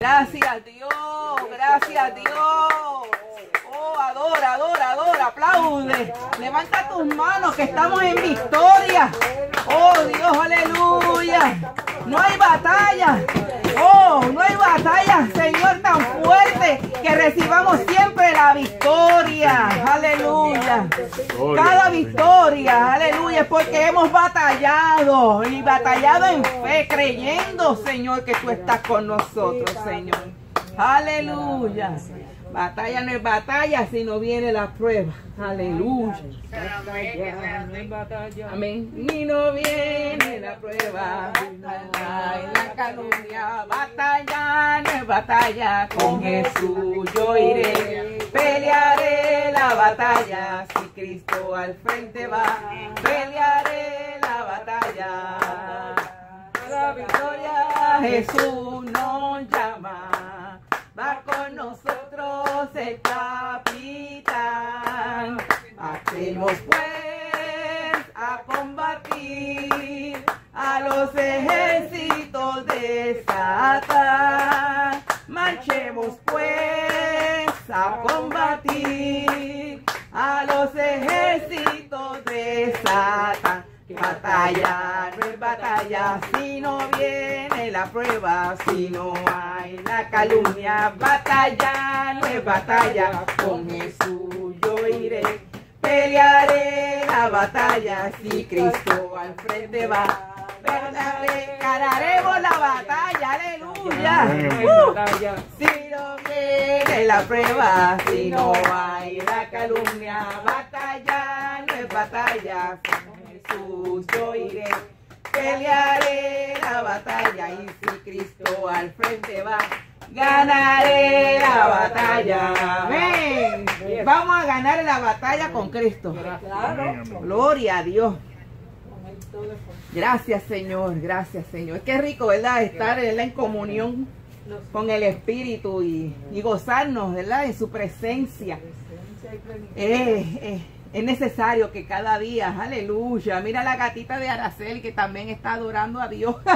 Gracias Dios, gracias Dios. Oh, adora, adora, adora, aplaude. Levanta tus manos que estamos en victoria. Oh Dios, aleluya. No hay batalla. No hay batalla, Señor, tan fuerte que recibamos siempre la victoria. Aleluya. Cada victoria, aleluya, es porque hemos batallado y batallado en fe, creyendo, Señor, que tú estás con nosotros, Señor. Aleluya. Batalla no es batalla, sino viene la prueba. Aleluya. Amén. Y no viene la prueba. Ay, la calumnia. Batalla no es batalla. Con Jesús yo iré. Pelearé la batalla. Si Cristo al frente va. Pelearé la batalla. La victoria Jesús nos llama. Va con nosotros el capitán. Hacemos pues a combatir a los ejércitos de Satán. Marchemos pues a combatir a los ejércitos de Satán. Batalla no es batalla si no viene la prueba, si no hay la calumnia. Batalla no es batalla, con Jesús yo iré. Pelearé la batalla si Cristo al frente va. Ganaremos la batalla, aleluya. Uh, si no viene la prueba, si no hay la calumnia, batalla no es batalla, Jesús yo iré. Pelearé la batalla y si Cristo al frente va, ganaré la batalla. Amén. Vamos a ganar la batalla con Cristo. Gloria a Dios. Gracias Señor, gracias Señor. Qué rico, ¿verdad? Estar ¿verdad? en comunión con el Espíritu y, y gozarnos, ¿verdad? En su presencia. Eh, eh, es necesario que cada día, aleluya. Mira la gatita de Araceli que también está adorando a Dios.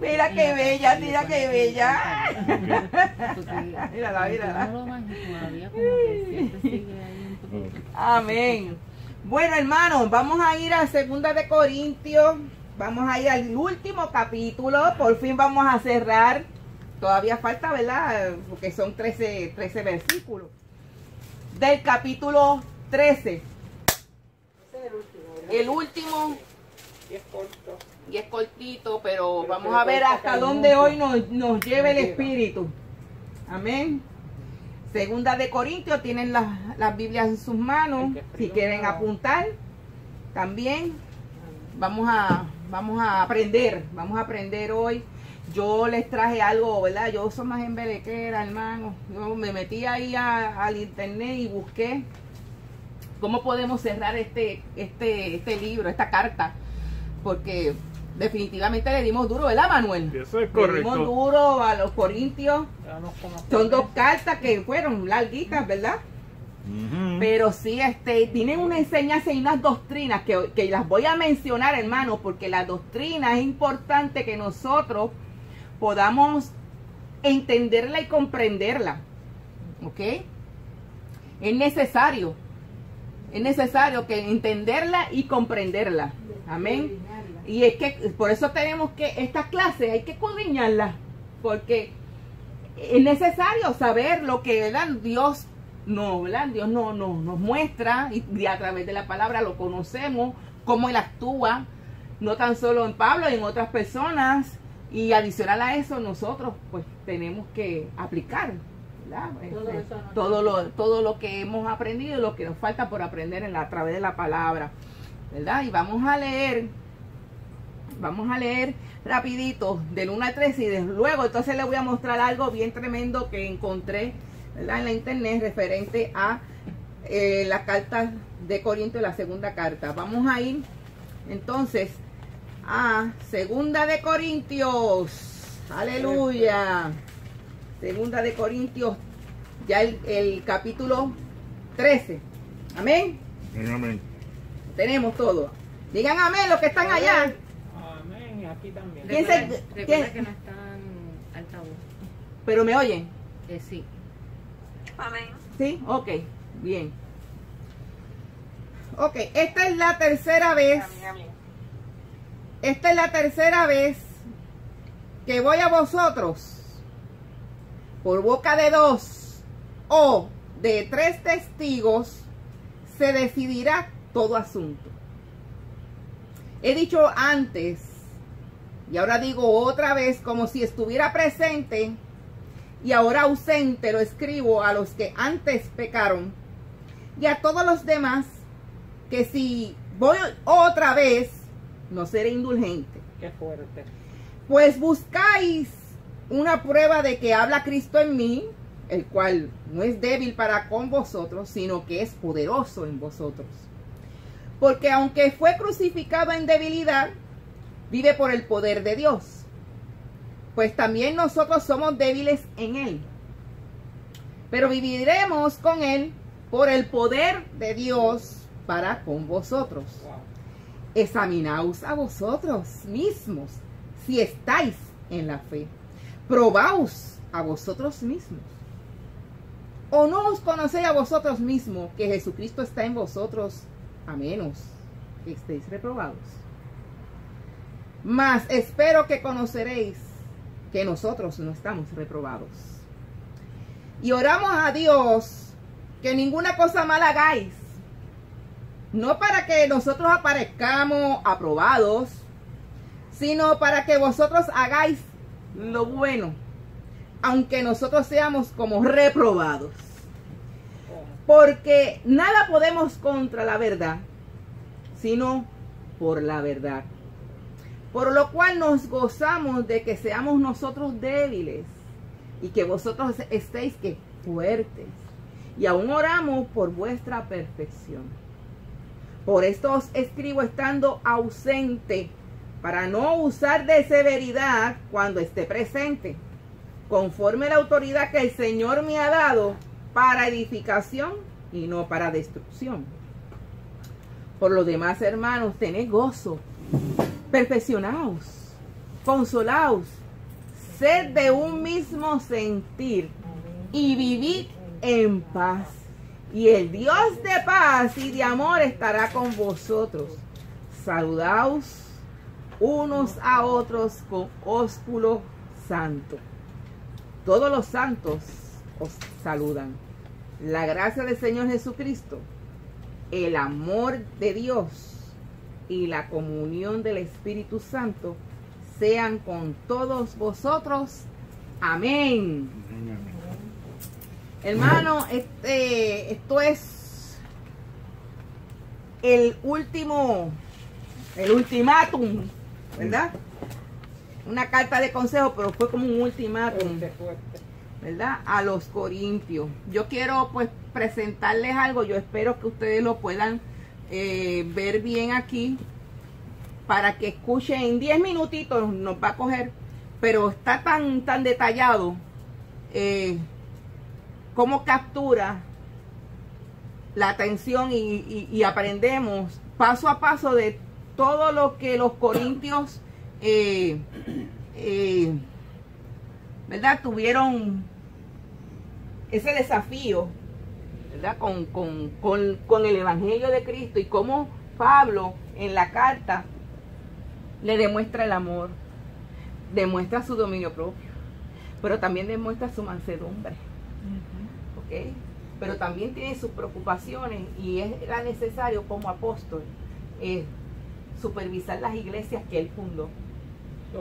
Mira qué bella, mira qué bella. Mírala, mírala. Amén. Bueno, hermanos, vamos a ir a Segunda de Corintios. Vamos a ir al último capítulo. Por fin vamos a cerrar. Todavía falta, ¿verdad? Porque son 13, 13 versículos. Del capítulo 13. El último. Y es cortito, pero vamos a ver hasta dónde hoy nos, nos lleve el Espíritu. Amén. Segunda de Corintios, tienen las, las Biblias en sus manos. Si quieren apuntar, también vamos a, vamos a aprender. Vamos a aprender hoy. Yo les traje algo, ¿verdad? Yo soy más embelequera, hermano. Yo me metí ahí a- al internet y busqué cómo podemos cerrar este, este, este libro, esta carta. Porque definitivamente le dimos duro, ¿verdad, Manuel? Eso es Le dimos correcto. duro a los corintios. Son dos cartas que fueron larguitas, ¿verdad? Pero sí, este, tienen una enseñanza y unas doctrinas que, que las voy a mencionar, hermano, porque la doctrina es importante que nosotros podamos entenderla y comprenderla. ¿Ok? Es necesario. Es necesario que entenderla y comprenderla. Amén. Y es que por eso tenemos que, estas clases hay que escudriñarlas. Porque es necesario saber lo que ¿verdad? Dios no, ¿verdad? Dios no, no, nos muestra y, a través de la palabra lo conocemos, cómo Él actúa, no tan solo en Pablo, en otras personas. Y adicional a eso, nosotros pues tenemos que aplicar Este, eso todo, lo, todo lo que hemos aprendido y lo que nos falta por aprender en la, a través de la palabra. ¿Verdad? Y vamos a leer Vamos a leer rapidito del 1 al 3 y de- luego entonces les voy a mostrar algo bien tremendo que encontré ¿verdad? en la internet referente a eh, la carta de Corinto, la segunda carta. Vamos a ir entonces a segunda de Corintios. Aleluya. Segunda de Corintios, ya el, el capítulo 13. Amén. Amén. Tenemos todo. Digan amén los que están allá. Amén. aquí también. ¿Quién Recuerda, se- recuerda quién- que no están altavoz. Pero me oyen. Eh, sí. Amén. ¿Sí? Ok, bien. Ok, esta es la tercera vez. Amén, amén. Esta es la tercera vez que voy a vosotros por boca de dos o de tres testigos se decidirá todo asunto. He dicho antes y ahora digo otra vez como si estuviera presente y ahora ausente lo escribo a los que antes pecaron y a todos los demás que si voy otra vez no seré indulgente. Qué fuerte. Pues buscáis una prueba de que habla Cristo en mí, el cual no es débil para con vosotros, sino que es poderoso en vosotros. Porque aunque fue crucificado en debilidad, vive por el poder de Dios. Pues también nosotros somos débiles en Él. Pero viviremos con Él por el poder de Dios para con vosotros Wow. Examinaos a vosotros mismos si estáis en la fe. Probaos a vosotros mismos. ¿O no os conocéis a vosotros mismos que Jesucristo está en vosotros a menos que estéis reprobados? Mas espero que conoceréis que nosotros no estamos reprobados. Y oramos a Dios que ninguna cosa mala hagáis no para que nosotros aparezcamos aprobados, sino para que vosotros hagáis lo bueno, aunque nosotros seamos como reprobados. Porque nada podemos contra la verdad, sino por la verdad. Por lo cual nos gozamos de que seamos nosotros débiles y que vosotros estéis que fuertes. Y aún oramos por vuestra perfección. Por esto os escribo estando ausente, para no usar de severidad cuando esté presente, conforme la autoridad que el Señor me ha dado para edificación y no para destrucción. Por lo demás, hermanos, tened gozo, perfeccionaos, consolaos, sed de un mismo sentir y vivid en paz. Y el Dios de paz y de amor estará con vosotros. Saludaos unos a otros con ósculo santo. Todos los santos os saludan. La gracia del Señor Jesucristo, el amor de Dios y la comunión del Espíritu Santo sean con todos vosotros. Amén. Hermano, este, esto es el último, el ultimátum, ¿verdad? Una carta de consejo, pero fue como un ultimátum. ¿verdad? A los corintios. Yo quiero pues presentarles algo, yo espero que ustedes lo puedan eh, ver bien aquí, para que escuchen en 10 minutitos, nos va a coger, pero está tan, tan detallado. eh, cómo captura la atención y, aprendemos paso a paso de todo lo que los corintios eh, eh, ¿verdad? tuvieron ese desafío ¿verdad? Con- con el Evangelio de Cristo y cómo Pablo en la carta le demuestra el amor, demuestra su dominio propio, pero también demuestra su mansedumbre. Pero también tiene sus preocupaciones y era necesario como apóstol eh, supervisar las iglesias que él fundó.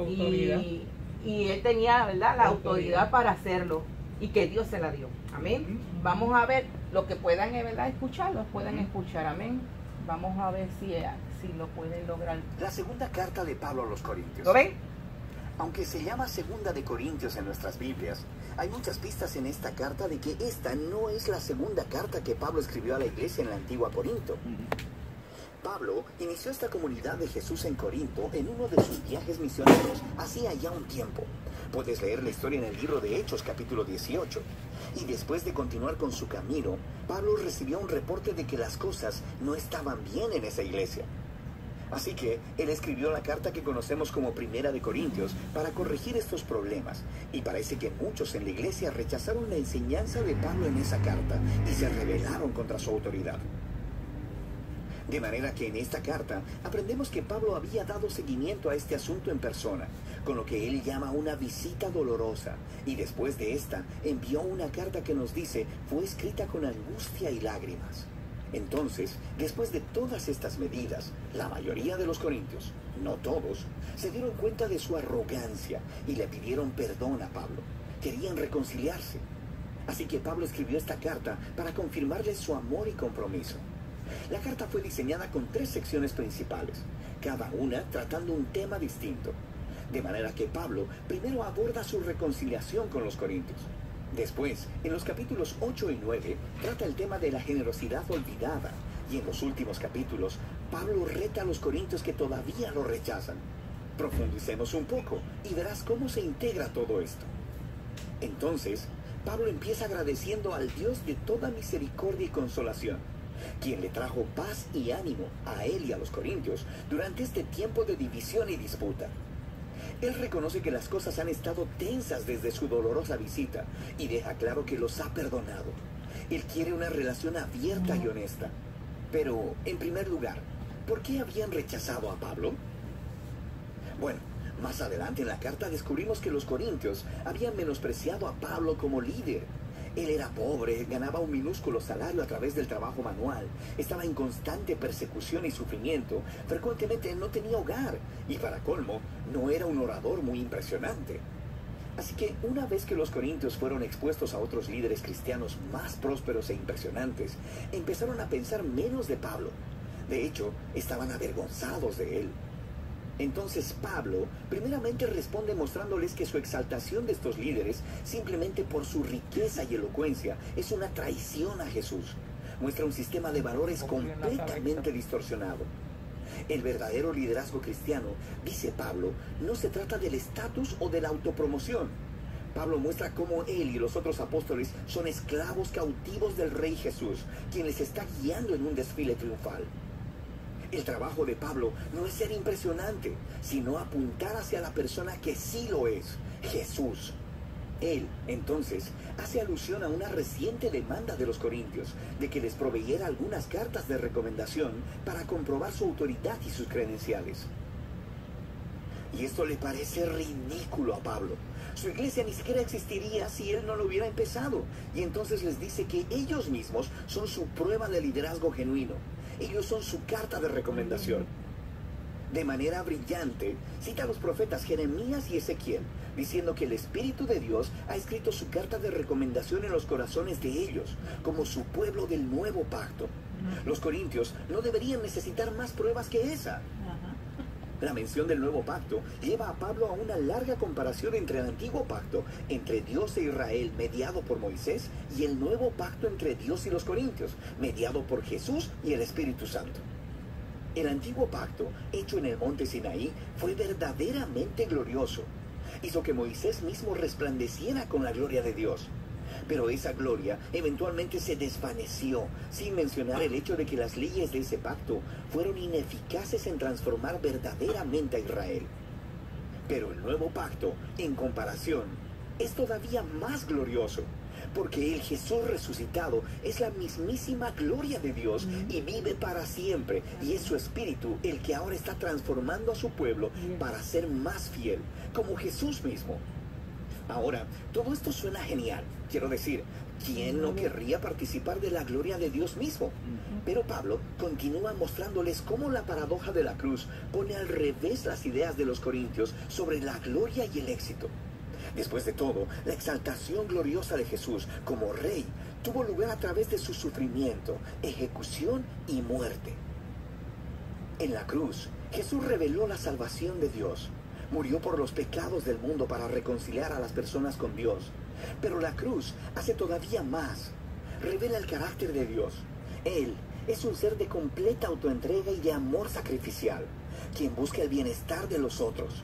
Y, y él tenía ¿verdad? la La autoridad autoridad. para hacerlo y que Dios se la dio. Amén. Vamos a ver lo que puedan eh, ¿verdad? escuchar, lo puedan escuchar. Amén. Vamos a ver si, eh, si lo pueden lograr. La segunda carta de Pablo a los Corintios. ¿Lo ven? Aunque se llama Segunda de Corintios en nuestras Biblias, hay muchas pistas en esta carta de que esta no es la segunda carta que Pablo escribió a la iglesia en la antigua Corinto. Pablo inició esta comunidad de Jesús en Corinto en uno de sus viajes misioneros hacía ya un tiempo. Puedes leer la historia en el libro de Hechos capítulo 18. Y después de continuar con su camino, Pablo recibió un reporte de que las cosas no estaban bien en esa iglesia. Así que él escribió la carta que conocemos como Primera de Corintios para corregir estos problemas. Y parece que muchos en la iglesia rechazaron la enseñanza de Pablo en esa carta y se rebelaron contra su autoridad. De manera que en esta carta aprendemos que Pablo había dado seguimiento a este asunto en persona, con lo que él llama una visita dolorosa, y después de esta envió una carta que nos dice fue escrita con angustia y lágrimas. Entonces, después de todas estas medidas, la mayoría de los corintios, no todos, se dieron cuenta de su arrogancia y le pidieron perdón a Pablo. Querían reconciliarse. Así que Pablo escribió esta carta para confirmarles su amor y compromiso. La carta fue diseñada con tres secciones principales, cada una tratando un tema distinto. De manera que Pablo primero aborda su reconciliación con los corintios. Después, en los capítulos 8 y 9, trata el tema de la generosidad olvidada. Y en los últimos capítulos, Pablo reta a los corintios que todavía lo rechazan. Profundicemos un poco y verás cómo se integra todo esto. Entonces, Pablo empieza agradeciendo al Dios de toda misericordia y consolación, quien le trajo paz y ánimo a él y a los corintios durante este tiempo de división y disputa. Él reconoce que las cosas han estado tensas desde su dolorosa visita y deja claro que los ha perdonado. Él quiere una relación abierta y honesta. Pero, en primer lugar, ¿por qué habían rechazado a Pablo? Bueno, más adelante en la carta descubrimos que los corintios habían menospreciado a Pablo como líder él era pobre, ganaba un minúsculo salario a través del trabajo manual, estaba en constante persecución y sufrimiento, frecuentemente no tenía hogar y para colmo no era un orador muy impresionante. Así que una vez que los corintios fueron expuestos a otros líderes cristianos más prósperos e impresionantes, empezaron a pensar menos de Pablo. De hecho, estaban avergonzados de él. Entonces Pablo primeramente responde mostrándoles que su exaltación de estos líderes, simplemente por su riqueza y elocuencia, es una traición a Jesús. Muestra un sistema de valores completamente distorsionado. El verdadero liderazgo cristiano, dice Pablo, no se trata del estatus o de la autopromoción. Pablo muestra cómo él y los otros apóstoles son esclavos cautivos del Rey Jesús, quien les está guiando en un desfile triunfal. El trabajo de Pablo no es ser impresionante, sino apuntar hacia la persona que sí lo es, Jesús. Él, entonces, hace alusión a una reciente demanda de los corintios de que les proveyera algunas cartas de recomendación para comprobar su autoridad y sus credenciales. Y esto le parece ridículo a Pablo. Su iglesia ni siquiera existiría si él no lo hubiera empezado. Y entonces les dice que ellos mismos son su prueba de liderazgo genuino. Ellos son su carta de recomendación. De manera brillante, cita a los profetas Jeremías y Ezequiel, diciendo que el Espíritu de Dios ha escrito su carta de recomendación en los corazones de ellos, como su pueblo del nuevo pacto. Los corintios no deberían necesitar más pruebas que esa. La mención del nuevo pacto lleva a Pablo a una larga comparación entre el antiguo pacto entre Dios e Israel mediado por Moisés y el nuevo pacto entre Dios y los corintios mediado por Jesús y el Espíritu Santo. El antiguo pacto, hecho en el monte Sinaí, fue verdaderamente glorioso. Hizo que Moisés mismo resplandeciera con la gloria de Dios. Pero esa gloria eventualmente se desvaneció, sin mencionar el hecho de que las leyes de ese pacto fueron ineficaces en transformar verdaderamente a Israel. Pero el nuevo pacto, en comparación, es todavía más glorioso, porque el Jesús resucitado es la mismísima gloria de Dios y vive para siempre, y es su espíritu el que ahora está transformando a su pueblo para ser más fiel, como Jesús mismo. Ahora, todo esto suena genial. Quiero decir, ¿quién no querría participar de la gloria de Dios mismo? Pero Pablo continúa mostrándoles cómo la paradoja de la cruz pone al revés las ideas de los corintios sobre la gloria y el éxito. Después de todo, la exaltación gloriosa de Jesús como rey tuvo lugar a través de su sufrimiento, ejecución y muerte. En la cruz, Jesús reveló la salvación de Dios murió por los pecados del mundo para reconciliar a las personas con Dios. Pero la cruz hace todavía más. Revela el carácter de Dios. Él es un ser de completa autoentrega y de amor sacrificial, quien busca el bienestar de los otros.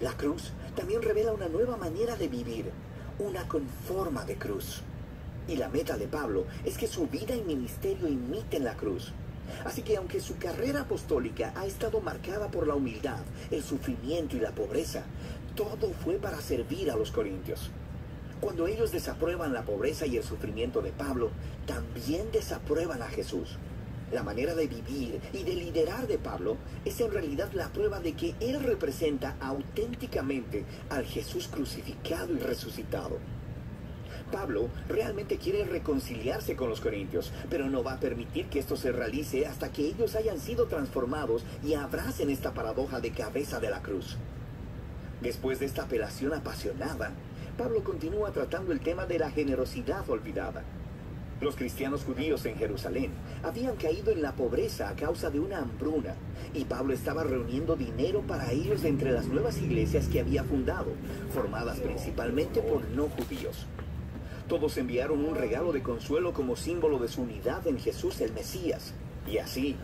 La cruz también revela una nueva manera de vivir, una conforma de cruz. Y la meta de Pablo es que su vida y ministerio imiten la cruz. Así que aunque su carrera apostólica ha estado marcada por la humildad, el sufrimiento y la pobreza, todo fue para servir a los corintios. Cuando ellos desaprueban la pobreza y el sufrimiento de Pablo, también desaprueban a Jesús. La manera de vivir y de liderar de Pablo es en realidad la prueba de que él representa auténticamente al Jesús crucificado y resucitado. Pablo realmente quiere reconciliarse con los corintios, pero no va a permitir que esto se realice hasta que ellos hayan sido transformados y abracen esta paradoja de cabeza de la cruz. Después de esta apelación apasionada, Pablo continúa tratando el tema de la generosidad olvidada. Los cristianos judíos en Jerusalén habían caído en la pobreza a causa de una hambruna y Pablo estaba reuniendo dinero para ellos entre las nuevas iglesias que había fundado, formadas principalmente por no judíos. Todos enviaron un regalo de consuelo como símbolo de su unidad en Jesús el Mesías. Y así,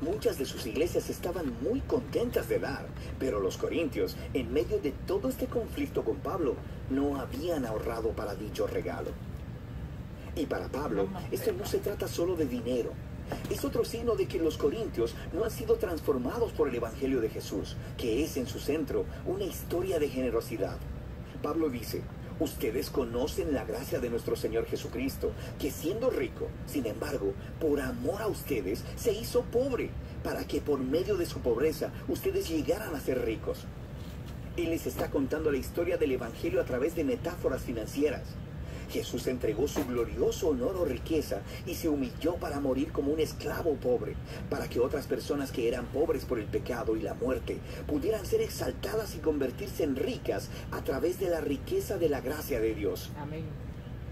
muchas de sus iglesias estaban muy contentas de dar, pero los corintios, en medio de todo este conflicto con Pablo, no habían ahorrado para dicho regalo. Y para Pablo, esto no se trata solo de dinero. Es otro signo de que los corintios no han sido transformados por el Evangelio de Jesús, que es en su centro una historia de generosidad. Pablo dice, Ustedes conocen la gracia de nuestro Señor Jesucristo, que siendo rico, sin embargo, por amor a ustedes, se hizo pobre, para que por medio de su pobreza ustedes llegaran a ser ricos. Él les está contando la historia del Evangelio a través de metáforas financieras. Jesús entregó su glorioso honor o riqueza y se humilló para morir como un esclavo pobre, para que otras personas que eran pobres por el pecado y la muerte pudieran ser exaltadas y convertirse en ricas a través de la riqueza de la gracia de Dios. Amén.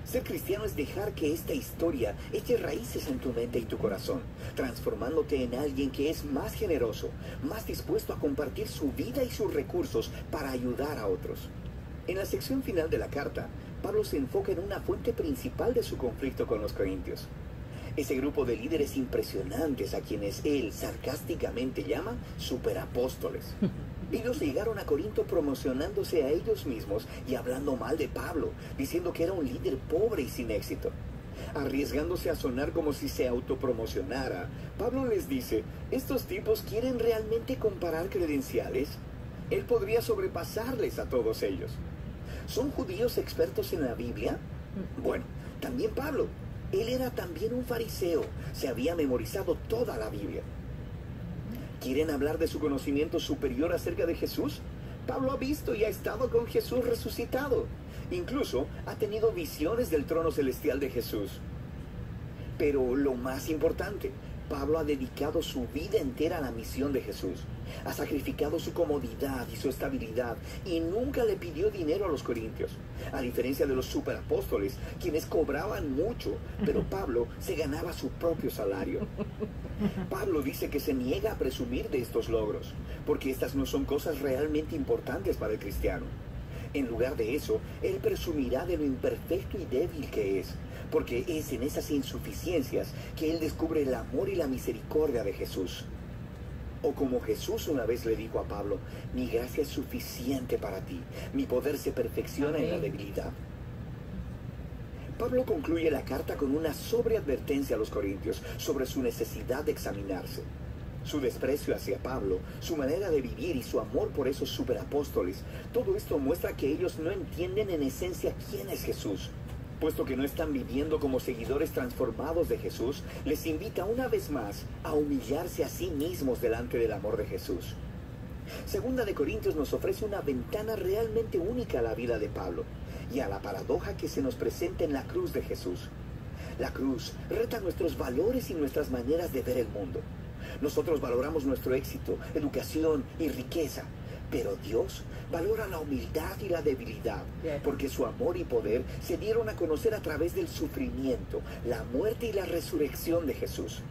Ser cristiano es dejar que esta historia eche raíces en tu mente y tu corazón, transformándote en alguien que es más generoso, más dispuesto a compartir su vida y sus recursos para ayudar a otros. En la sección final de la carta, Pablo se enfoca en una fuente principal de su conflicto con los corintios. Ese grupo de líderes impresionantes a quienes él sarcásticamente llama superapóstoles. Ellos llegaron a Corinto promocionándose a ellos mismos y hablando mal de Pablo, diciendo que era un líder pobre y sin éxito. Arriesgándose a sonar como si se autopromocionara, Pablo les dice, ¿estos tipos quieren realmente comparar credenciales? Él podría sobrepasarles a todos ellos. ¿Son judíos expertos en la Biblia? Bueno, también Pablo. Él era también un fariseo. Se había memorizado toda la Biblia. ¿Quieren hablar de su conocimiento superior acerca de Jesús? Pablo ha visto y ha estado con Jesús resucitado. Incluso ha tenido visiones del trono celestial de Jesús. Pero lo más importante, Pablo ha dedicado su vida entera a la misión de Jesús. Ha sacrificado su comodidad y su estabilidad y nunca le pidió dinero a los corintios. A diferencia de los superapóstoles, quienes cobraban mucho, pero Pablo se ganaba su propio salario. Pablo dice que se niega a presumir de estos logros, porque estas no son cosas realmente importantes para el cristiano. En lugar de eso, él presumirá de lo imperfecto y débil que es, porque es en esas insuficiencias que él descubre el amor y la misericordia de Jesús. O como Jesús una vez le dijo a Pablo, mi gracia es suficiente para ti, mi poder se perfecciona en la debilidad. Pablo concluye la carta con una sobreadvertencia a los corintios sobre su necesidad de examinarse. Su desprecio hacia Pablo, su manera de vivir y su amor por esos superapóstoles, todo esto muestra que ellos no entienden en esencia quién es Jesús. Puesto que no están viviendo como seguidores transformados de Jesús, les invita una vez más a humillarse a sí mismos delante del amor de Jesús. Segunda de Corintios nos ofrece una ventana realmente única a la vida de Pablo y a la paradoja que se nos presenta en la cruz de Jesús. La cruz reta nuestros valores y nuestras maneras de ver el mundo. Nosotros valoramos nuestro éxito, educación y riqueza, pero Dios valora la humildad y la debilidad, porque su amor y poder se dieron a conocer a través del sufrimiento, la muerte y la resurrección de Jesús.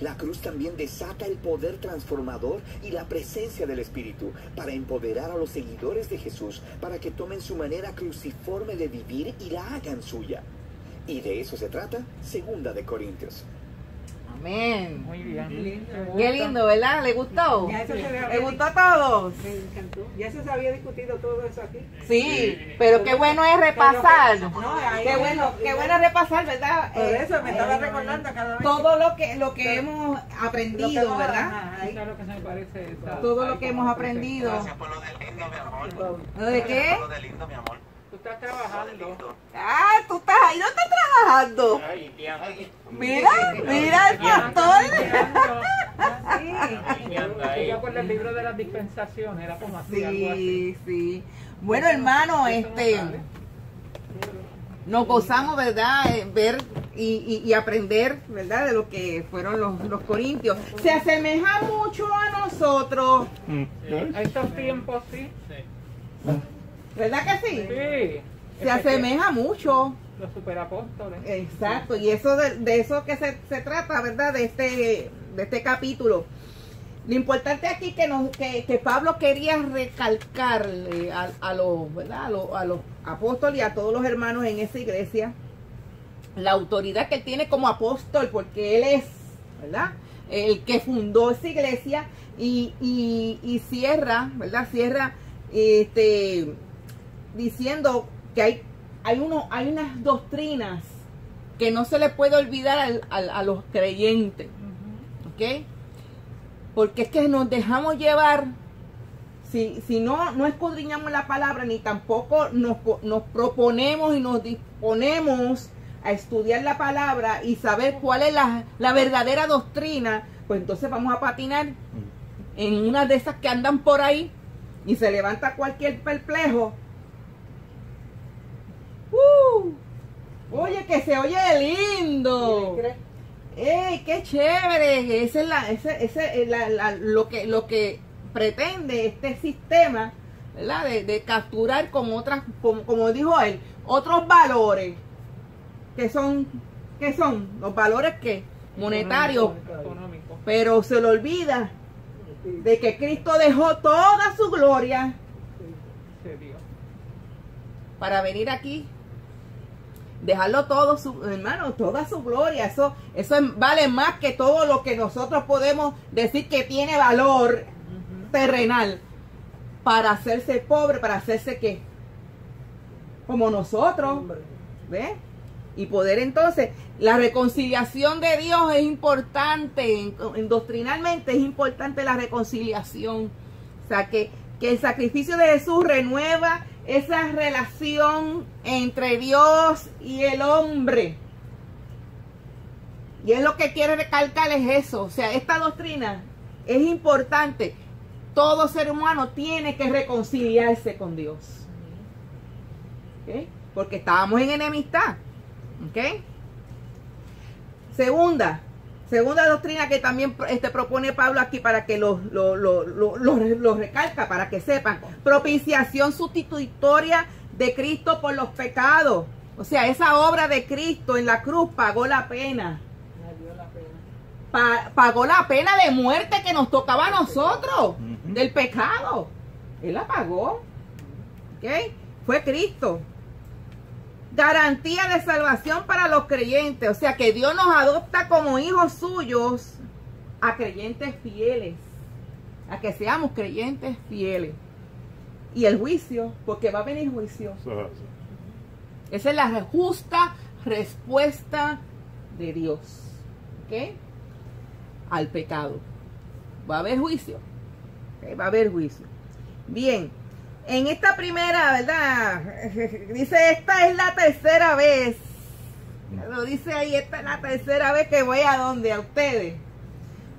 La cruz también desata el poder transformador y la presencia del Espíritu para empoderar a los seguidores de Jesús para que tomen su manera cruciforme de vivir y la hagan suya. Y de eso se trata Segunda de Corintios. Amén. Muy bien. Qué lindo, ¿verdad? ¿Le gustó? Ya eso se ¿Le gustó a todos? Me encantó. Ya eso se había discutido todo eso aquí. Sí, pero qué bueno es repasar. Pero que- no, ahí Qué bueno, qué bueno es repasar, ¿verdad? Por Eh, eso me estaba recordando cada vez. todo lo que lo que hemos lo que aprendido, va- ¿verdad? ajá, ahí. ¿Sabes lo que se me parece? Todo lo que hemos aprendido. por lo del lindo, mi amor. ¿Lo de qué? Lo del lindo, mi amor. Estás trabajando. Ah, tú estás ahí, ¿dónde estás trabajando? Mira, mira el pastor. Yo el libro de las dispensaciones, era como así, algo así. Sí, sí. Bueno, hermano, no este, nos gozamos, ¿verdad? Eh, Ver y, y- y aprender, ¿verdad? De lo que fueron los, los corintios. Se asemeja mucho a nosotros, A estos tiempos sí. ¿Verdad que sí? Sí. Se asemeja mucho. Los superapóstoles. Exacto, y eso de, de eso que se, se trata, ¿verdad? De este, de este capítulo. Lo importante aquí que, nos, que, que Pablo quería recalcarle a, a los, ¿verdad? A, los, a los apóstoles y a todos los hermanos en esa iglesia la autoridad que él tiene como apóstol, porque él es, ¿verdad? El que fundó esa iglesia y, y, y cierra, ¿verdad? Cierra este, diciendo que hay, hay, uno, hay unas doctrinas que no se le puede olvidar al- al- a los creyentes, ¿ok? Porque es que nos dejamos llevar, si, si no, no escudriñamos la palabra, ni tampoco nos, nos proponemos y nos disponemos a estudiar la palabra y saber cuál es la, la verdadera doctrina, pues entonces vamos a patinar en una de esas que andan por ahí y se levanta cualquier perplejo. ¡Uh! Oye, que se oye lindo. ¡Ey, qué chévere! Ese es, la, ese, ese es la- la- lo, que, lo que pretende este sistema, ¿verdad? De, de capturar con otras, como, como dijo él, otros valores. que son? ¿Qué son? Los valores que monetarios. Económico. Pero se le olvida de que Cristo dejó toda su gloria para venir aquí. Dejarlo todo, su, hermano, toda su gloria. Eso, eso es- vale más que todo lo que nosotros podemos decir que tiene valor terrenal. Para hacerse pobre, para hacerse qué? Como nosotros. ¿Ves? Y poder entonces, la reconciliación de Dios es importante, en- en- doctrinalmente es importante la reconciliación. O sea, que, que el sacrificio de Jesús renueva esa relación entre Dios y el hombre. Y es lo que quiere recalcar es eso. O sea, esta doctrina es importante. Todo ser humano tiene que reconciliarse con Dios. Porque estábamos en enemistad. ¿Ok? Segunda, segunda doctrina que también este, propone Pablo aquí para que lo, lo, lo, lo, lo- lo recalca, para que sepan. Propiciación sustitutoria de Cristo por los pecados. O sea, esa obra de Cristo en la cruz pagó la pena. Pa- pagó la pena de muerte que nos tocaba a nosotros, del pecado. Él la pagó. ¿Ok? Fue Cristo garantía de salvación para los creyentes. O sea que Dios nos adopta como hijos suyos a creyentes fieles. A que seamos creyentes fieles. Y el juicio, porque va a venir juicio. Esa es la justa respuesta de Dios. ¿Ok? Al pecado. Va a haber juicio. Va a haber juicio. Bien. En esta primera, ¿verdad? Dice, esta es la tercera vez. Lo dice ahí, esta es la tercera vez que voy a donde, a ustedes.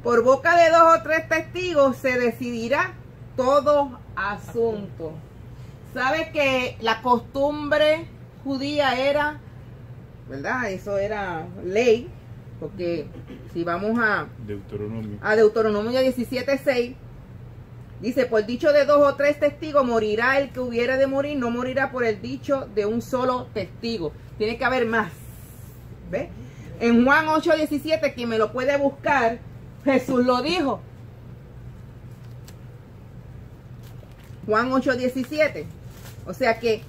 Por boca de dos o tres testigos se decidirá todo asunto. ¿Sabe que la costumbre judía era, ¿verdad? Eso era ley, porque si vamos a, Deuteronomio. a Deuteronomio 17:6 dice, por dicho de dos o tres testigos morirá el que hubiera de morir, no morirá por el dicho de un solo testigo. Tiene que haber más. ¿Ve? En Juan 8:17, quien me lo puede buscar, Jesús lo dijo. Juan 8:17. O sea que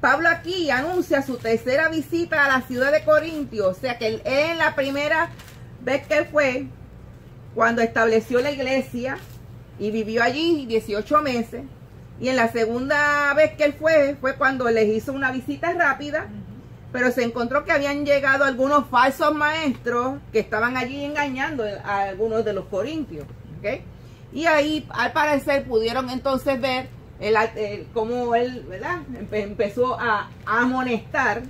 Pablo aquí anuncia su tercera visita a la ciudad de Corintio. O sea que él en la primera Becker fue cuando estableció la iglesia y vivió allí 18 meses. Y en la segunda vez que él fue, fue cuando les hizo una visita rápida, pero se encontró que habían llegado algunos falsos maestros que estaban allí engañando a algunos de los corintios. ¿ok? Y ahí, al parecer, pudieron entonces ver el- cómo él ¿verdad? Empe- empezó a amonestar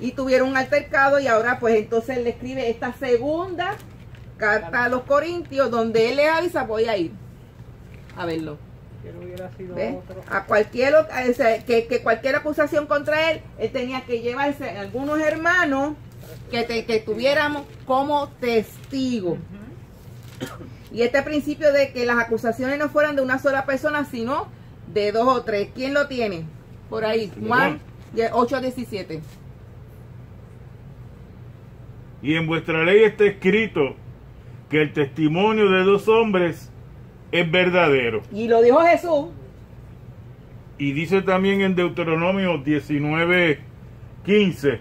y tuvieron un altercado y ahora pues entonces él le escribe esta segunda carta a los corintios donde él les avisa voy a ir a verlo. A cualquier que, que cualquier acusación contra él él tenía que llevarse a algunos hermanos que, te- que tuviéramos como testigos y este principio de que las acusaciones no fueran de una sola persona sino de dos o tres. ¿quién lo tiene? por ahí Juan 8.17 Y en vuestra ley está escrito que el testimonio de dos hombres es verdadero. y lo dijo Jesús Y dice también en Deuteronomio 19, 15,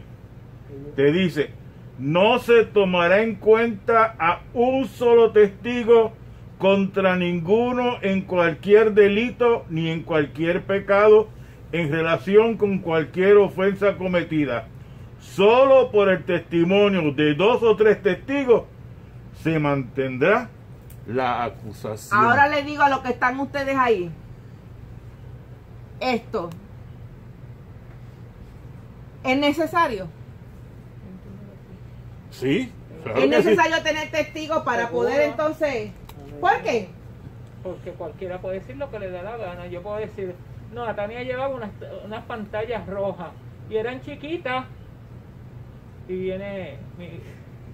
te dice, no se tomará en cuenta a un solo testigo contra ninguno en cualquier delito ni en cualquier pecado en relación con cualquier ofensa cometida. Solo por el testimonio de dos o tres testigos se mantendrá la acusación. Ahora le digo a los que están ustedes ahí. Esto. ¿Es necesario? Sí, claro ¿Es sí. necesario tener testigos para Seguro. poder entonces... ¿Por qué? Porque cualquiera puede decir lo que le da la gana. Yo puedo decir, no, a Tania llevaba unas, unas pantallas rojas y eran chiquitas. Y viene, mi,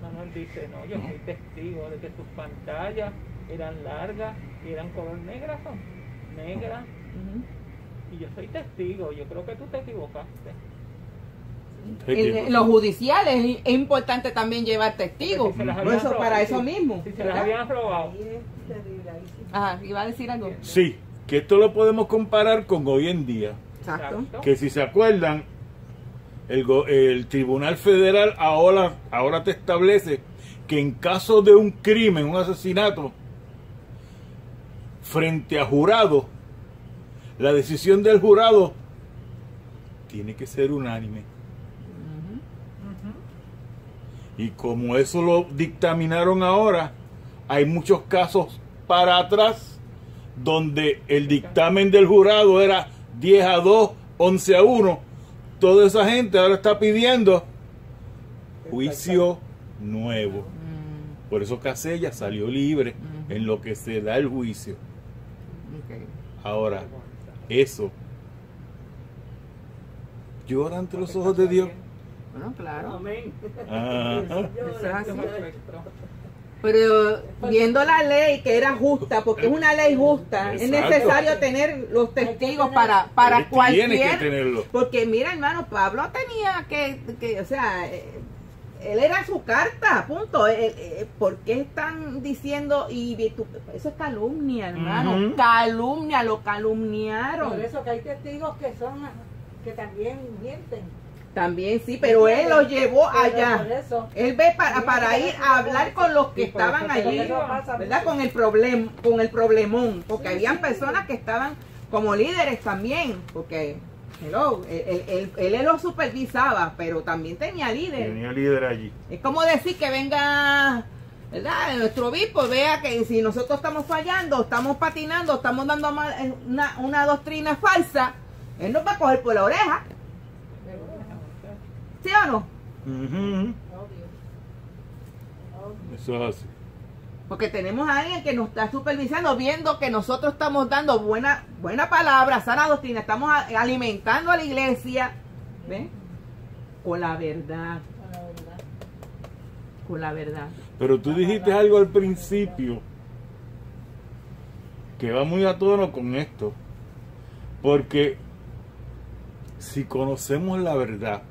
Manuel dice, no, yo soy testigo de que tus pantallas eran largas y eran color negra, son negras. Y yo soy testigo, yo creo que tú te equivocaste. En los judiciales es importante también llevar testigos. Si habían eso, robado, para si- eso mismo. Si se las habían robado. Ajá, iba a decir algo. Sí, que esto lo podemos comparar con hoy en día. Exacto. Que si se acuerdan, el, Tribunal Federal ahora, ahora te establece que en caso de un crimen, un asesinato, frente a jurado, la decisión del jurado tiene que ser unánime. Y como eso lo dictaminaron ahora, hay muchos casos para atrás donde el dictamen del jurado era 10 a 2, 11 a 1. Toda esa gente ahora está pidiendo juicio nuevo. Mm, Por eso Casella salió libre en lo que se da el juicio. Ahora, eso llora ante los ojos de Dios. Bueno, claro. Ajá. Eso es así. Perfecto. Pero viendo la ley que era justa, porque es una ley justa, es necesario tener los testigos para, para Él tiene que cualquier... tenerlo. Porque mira, hermano, Pablo tenía que, que, o sea, eh, él era su carta, punto. Eh, eh, ¿Por qué están diciendo y eso es calumnia, hermano? Calumnia, lo calumniaron. Por eso que hay testigos que son que también mienten. También sí, pero él lo llevó allá. Por eso. Él ve para, para ir a hablar con los que estaban allí. ¿verdad? Con el problema, con el problemón, porque habían personas que estaban como líderes también, porque hello, él, él, él- él lo supervisaba, pero también tenía líderes. Tenía líder allí. Es como decir que venga, ¿verdad? Nuestro obispo vea que si nosotros estamos fallando, estamos patinando, estamos dando mal- una, una doctrina falsa, él nos va a coger por la oreja. ¿Sí o no? Ujú. Eso es así. Porque tenemos a alguien que nos está supervisando, viendo que nosotros estamos dando buena, buena palabra, sana doctrina, estamos alimentando a la iglesia, ¿ven? Con la verdad, con la verdad. Pero tú dijiste algo al principio que va muy a tono con esto. Porque si conocemos la verdad,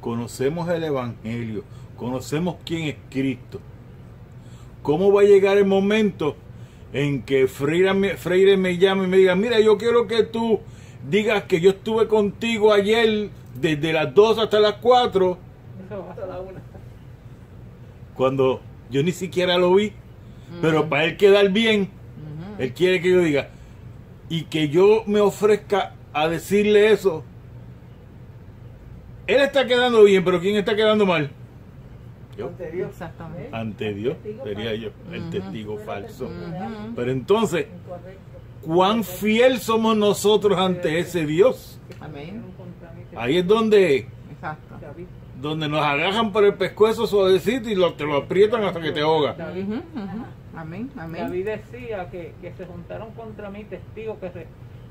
conocemos el Evangelio, conocemos quién es Cristo, ¿cómo va a llegar el momento en que Freire me, Freire me llame y me diga, mira, yo quiero que tú digas que yo estuve contigo ayer desde las 2 hasta las 4? Eso va. cuando yo ni siquiera lo vi, pero para él quedar bien, él quiere que yo diga, y que yo me ofrezca a decirle eso. Él está quedando bien, pero ¿quién está quedando mal? Yo. Ante Dios. Exactamente. Ante Dios, sería yo, el testigo falso. Pero entonces. ¿cuán fiel somos nosotros ante ese Dios? Amén. Ahí es donde, Exacto. David, donde nos agarran por el pescuezo suavecito y lo, te lo aprietan hasta que te ahoga. Amén. Amén. David decía que, que se juntaron contra mí testigos que,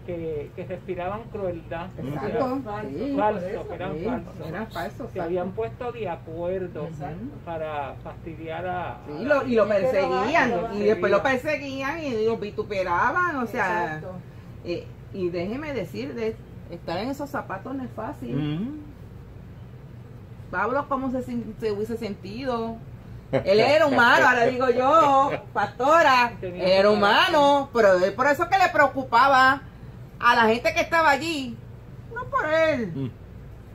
que, que respiraban crueldad. Exacto. Falso, Sí. Falso, que eran Sí, falsos. Eran falsos. Se habían puesto de acuerdo Exacto. para fastidiar a... Sí, lo- y lo perseguían, y después lo perseguían y lo vituperaban, o sea, eh, y déjeme decir, de estar en esos zapatos no es fácil. Mm. Pablo, ¿cómo se, hubiese sentido? Él era humano, ahora digo yo, pastora, él era humano, pero es por eso que le preocupaba a la gente que estaba allí, no por él. Mm.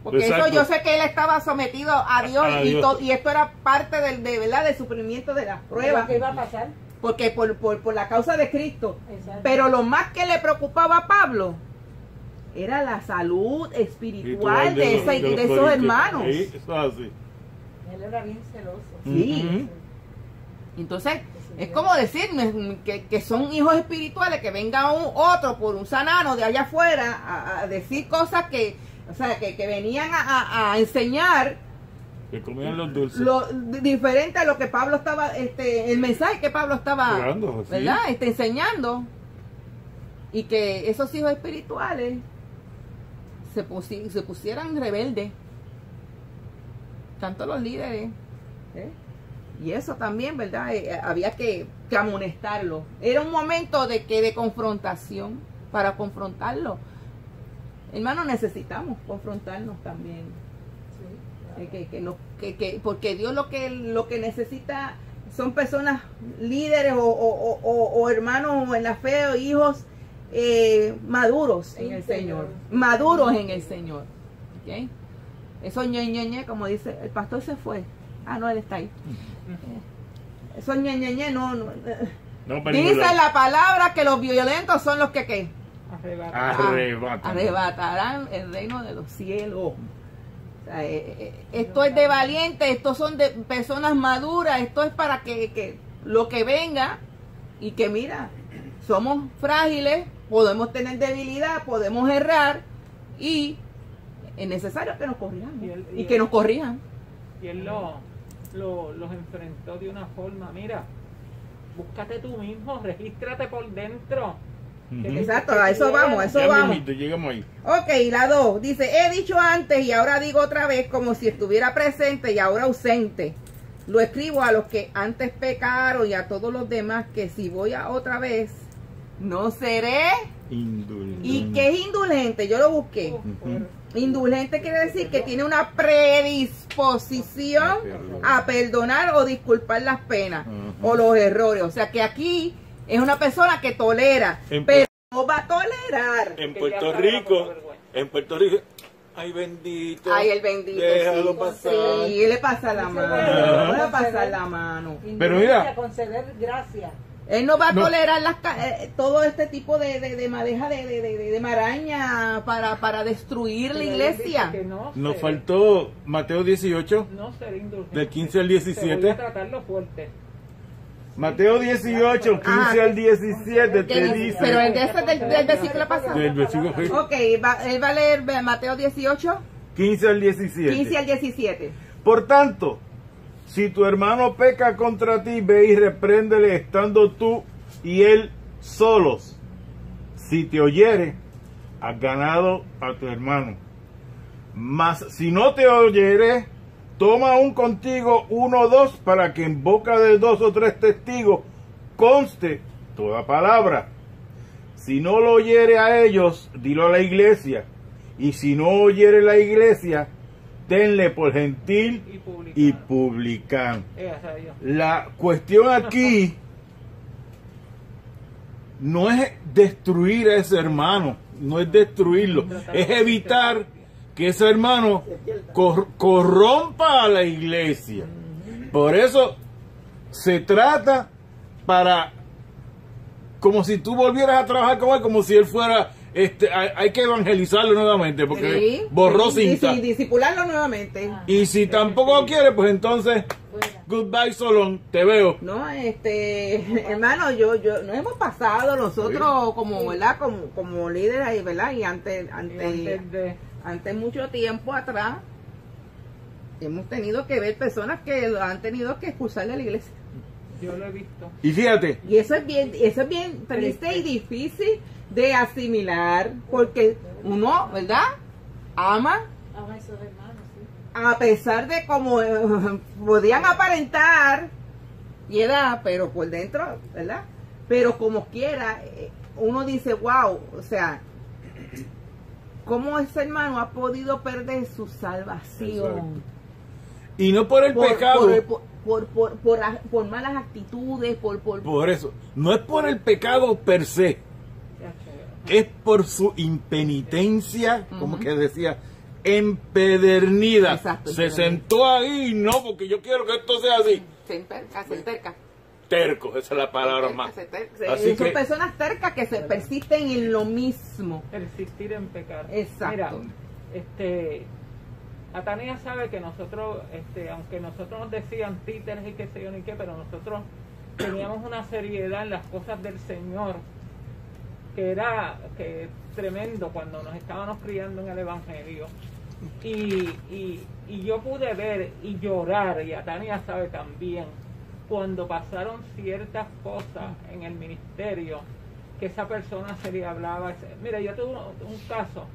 Porque Exacto. eso yo sé que él estaba sometido a Dios, A y, Dios. to- y esto era parte del, de, ¿verdad? del sufrimiento de las pruebas, ¿Qué iba a pasar? porque por, por, por la causa de Cristo. Exacto. Pero lo más que le preocupaba a Pablo era la salud espiritual de, ese- los de esos hermanos. Sí, eso es así. Él era bien celoso. Sí. Entonces, es como decirme que, que son hijos espirituales, que venga un otro por un sanano de allá afuera a, a decir cosas que, o sea, que, que venían a, a- enseñar Que comían los dulces. lo di- diferente a lo que Pablo estaba, este, el mensaje que Pablo estaba, Jugando, sí. ¿verdad? Este, enseñando. Y que esos hijos espirituales se, pusi- se pusieran rebeldes. Tanto los líderes. ¿eh? Y eso también, ¿verdad? Eh, eh, había que, que amonestarlo. Era un momento de que de confrontación para confrontarlo. Hermano, necesitamos confrontarnos también. Sí. Eh, que, que porque Dios lo que lo que necesita son personas líderes o, o- o- o hermanos en la fe o hijos eh, maduros en el Señor. Maduros en el Señor ¿ok? eso ñe, ñe, ñe, como dice el pastor se fue ah no él está ahí Eh, eso ñe, ñe, ñe, no, no, eh. No, dice la palabra que los violentos son los que ¿qué? arrebata. Arrebatan. arrebatarán el reino de los cielos. O sea, eh, eh, esto es de valientes, estos son de personas maduras, esto es para que, que lo que venga y que mira, somos frágiles, podemos tener debilidad, podemos errar y es necesario que nos corrijamos Y el- y y que nos corrijan. Y él lo, lo- los enfrentó de una forma, mira, búscate tú mismo, regístrate por dentro. Exacto, a eso vamos, a eso Ya vamos. mismito, llegamos ahí. Ok, la 2. Dice, he dicho antes y ahora digo otra vez como si estuviera presente y ahora ausente. Lo escribo a los que antes pecaron y a todos los demás que si voy a otra vez, no seré. Indulgente. ¿Y qué es indulgente? Yo lo busqué. Indulgente quiere decir que tiene una predisposición a perdonar o disculpar las penas o los errores. O sea que aquí es una persona que tolera, En- pero no va a tolerar. En Puerto Rico, en Puerto Rico, ay bendito. Ay, el bendito. Déjalo sí. pasar. Sí, le pasa la mano. Le va a pasar la mano. Pero mira. conceder gracia. Él no va a No. tolerar las, eh, todo este tipo de, de, de madeja de, de, de, de maraña para, para destruir la iglesia. no Nos faltó Mateo 18, No del 15 al Te voy 17. a tratarlo fuerte. Mateo 18, 15 Ah. al 17 Que te dice- dice. pero el de ese del, del versículo pasado. Del versículo sí, Ok, va- él va a leer Mateo 18, 15 al 17. 15 al 17. Por tanto, si tu hermano peca contra ti, ve y repréndele estando tú y él solos. Si te oyere, has ganado a tu hermano. Mas si no te oyere, toma aún contigo uno o dos para que en boca de dos o tres testigos conste toda palabra. Si no lo oyere a ellos, dilo a la iglesia. Y si no oyere la iglesia, tenle por gentil Y publicar. y publican. A Dios. La cuestión aquí no es destruir a ese hermano, no es destruirlo, es evitar que ese hermano cor- corrompa a la iglesia. Por eso se trata para como si tú volvieras a trabajar con él, como si él fuera, este, hay, hay que evangelizarlo nuevamente, porque Sí, borró sí, cinta. sí, disipularlo nuevamente. Y si tampoco quiere, pues entonces, Fuera. goodbye Solón, te veo. No, este, hermano, yo, yo, nos hemos pasado nosotros como, ¿verdad? Como, como líderes ahí, ¿verdad? Y antes, Y antes, antes de- antes mucho tiempo atrás, hemos tenido que ver personas que lo han tenido que expulsar de la iglesia. yo lo he visto. Y fíjate, Y eso es bien, eso es bien triste y difícil de asimilar, porque uno, ¿verdad? Ama Ama a esos hermanos, sí. a pesar de como podían aparentar piedad, pero por dentro, ¿verdad? Pero como quiera, eh, uno dice, wow, o sea, ¿cómo ese hermano ha podido perder su salvación? y no por el Por, pecado, por, por, por, por- por por malas actitudes, por, por, por eso, no es por el pecado per se, es por su impenitencia, como que decía, empedernida. Exacto, se empedernida. sentó ahí, no, porque yo quiero que esto sea así. se enterca, se enterca. Terco, esa es la palabra Se más. terca. Así Son que- personas tercas que se persisten en lo mismo. persistir en pecar. Exacto. Mira, este, Atania sabe que nosotros, este, aunque nosotros nos decían títeres y qué sé yo ni qué, pero nosotros teníamos una seriedad en las cosas del Señor que era que tremendo cuando nos estábamos criando en el Evangelio. Y, y, y yo pude ver y llorar, y Atania sabe también, cuando pasaron ciertas cosas en el ministerio, que esa persona se le hablaba. Mira, yo tuve un, un caso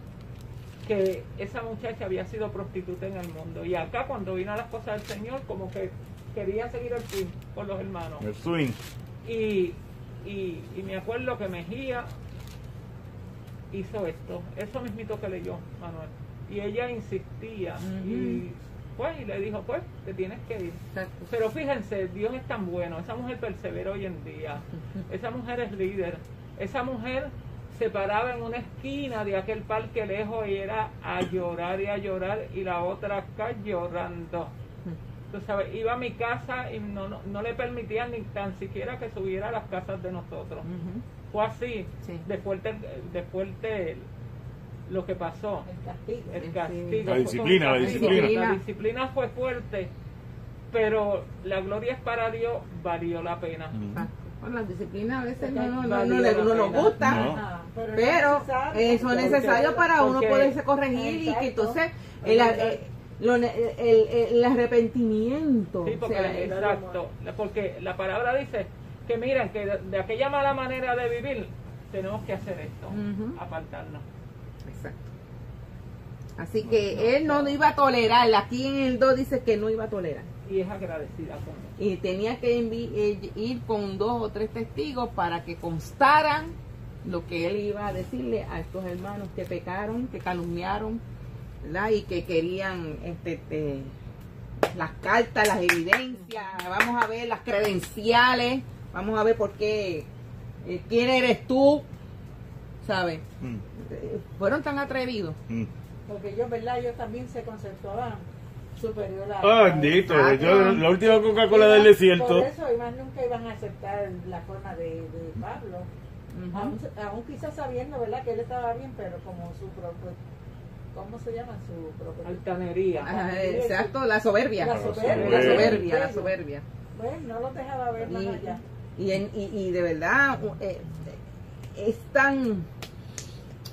que esa muchacha había sido prostituta en el mundo, y acá cuando vino a las cosas del Señor, como que quería seguir el fin con los hermanos. El swing. Y, y, y me acuerdo que Mejía hizo esto, eso mismito que leyó Manuel. Y ella insistía y pues y le dijo, pues, te tienes que ir. Exacto. Pero fíjense, Dios es tan bueno, esa mujer persevera hoy en día, esa mujer es líder, esa mujer se paraba en una esquina de aquel parque lejos y era a llorar y a llorar y la otra acá llorando. Tú sabes, iba a mi casa y no, no, no le permitían ni tan siquiera que subiera a las casas de nosotros. Fue así, Sí. de fuerte, de fuerte lo que pasó. El castigo. El castigo. La disciplina, la disciplina. La disciplina fue fuerte, pero la gloria es para Dios, valió la pena. Exacto. Bueno, la disciplina a veces no, no, no, no, le- no nos gusta, No. Pero, eso es necesario para uno poderse corregir y que entonces el, lo- el, el- el arrepentimiento. Sí, porque, o sea, es- exacto, la- porque la palabra dice que miren, que de, de aquella mala manera de vivir, tenemos que hacer esto, Ujú. apartarnos. Exacto. Así que él no iba a tolerar, aquí en el 2 dice que no iba a tolerar. Y es agradecida con él. Y tenía que eh, ir con dos o tres testigos para que constaran lo que él iba a decirle a estos hermanos que pecaron, que calumniaron, ¿verdad? Y que querían este, este, las cartas, las evidencias, vamos a ver las credenciales, vamos a ver por qué, eh, quién eres tú, ¿sabes? Mm, Fueron tan atrevidos. mm. Porque ellos, ¿verdad? Ellos también se conceptuaban superior a... Bendito. Yo, la última Coca-Cola del Por desierto. eso, y más nunca iban a aceptar la forma de, de Pablo. Ujú. aún, aún quizás sabiendo, ¿verdad? Que él estaba bien, pero como su propio... ¿Cómo se llama? Su propio... Altanería. Ajá, exacto, la soberbia. La soberbia. La soberbia, la soberbia. Bueno, no los dejaba ver más allá. Y, y, en- y, y de verdad eh, es tan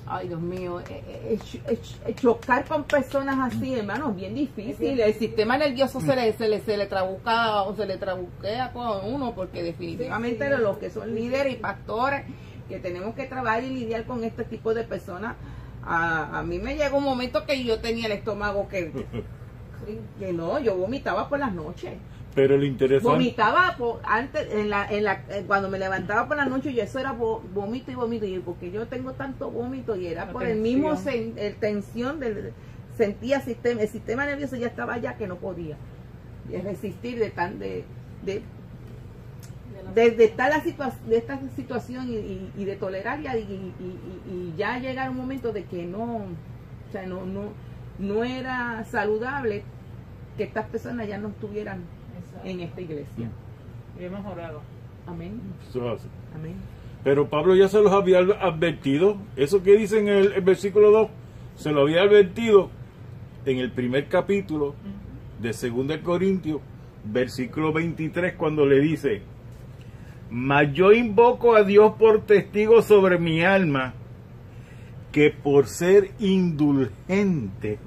ay Dios mío eh, eh, chocar con personas así hermano es bien difícil el sistema nervioso se le se le, se le trabuca o se le trabuquea con uno porque definitivamente Sí, sí. los que son líderes y pastores que tenemos que trabajar y lidiar con este tipo de personas a, a mí me llegó un momento que yo tenía el estómago que que no yo vomitaba por las noches Pero lo interesante. vomitaba por, antes en la, en la, eh, cuando me levantaba por la noche y eso era vómito y vómito y porque yo tengo tanto vómito y era La por el mismo sen- el tensión del sentía sistema el sistema nervioso ya estaba ya que no podía resistir de tan de de, de, de estar la situa- de esta situación y, y- y de tolerar y, y, y- y ya llegar un momento de que no o sea no no no era saludable que estas personas ya no estuvieran Exacto. en esta iglesia. y hemos orado. Amén. Amén. Pero Pablo ya se los había advertido. Eso que dice en el, el versículo 2, se lo había advertido en el primer capítulo de 2 Corintios, versículo 23, cuando le dice, mas yo invoco a Dios por testigo sobre mi alma, que por ser indulgente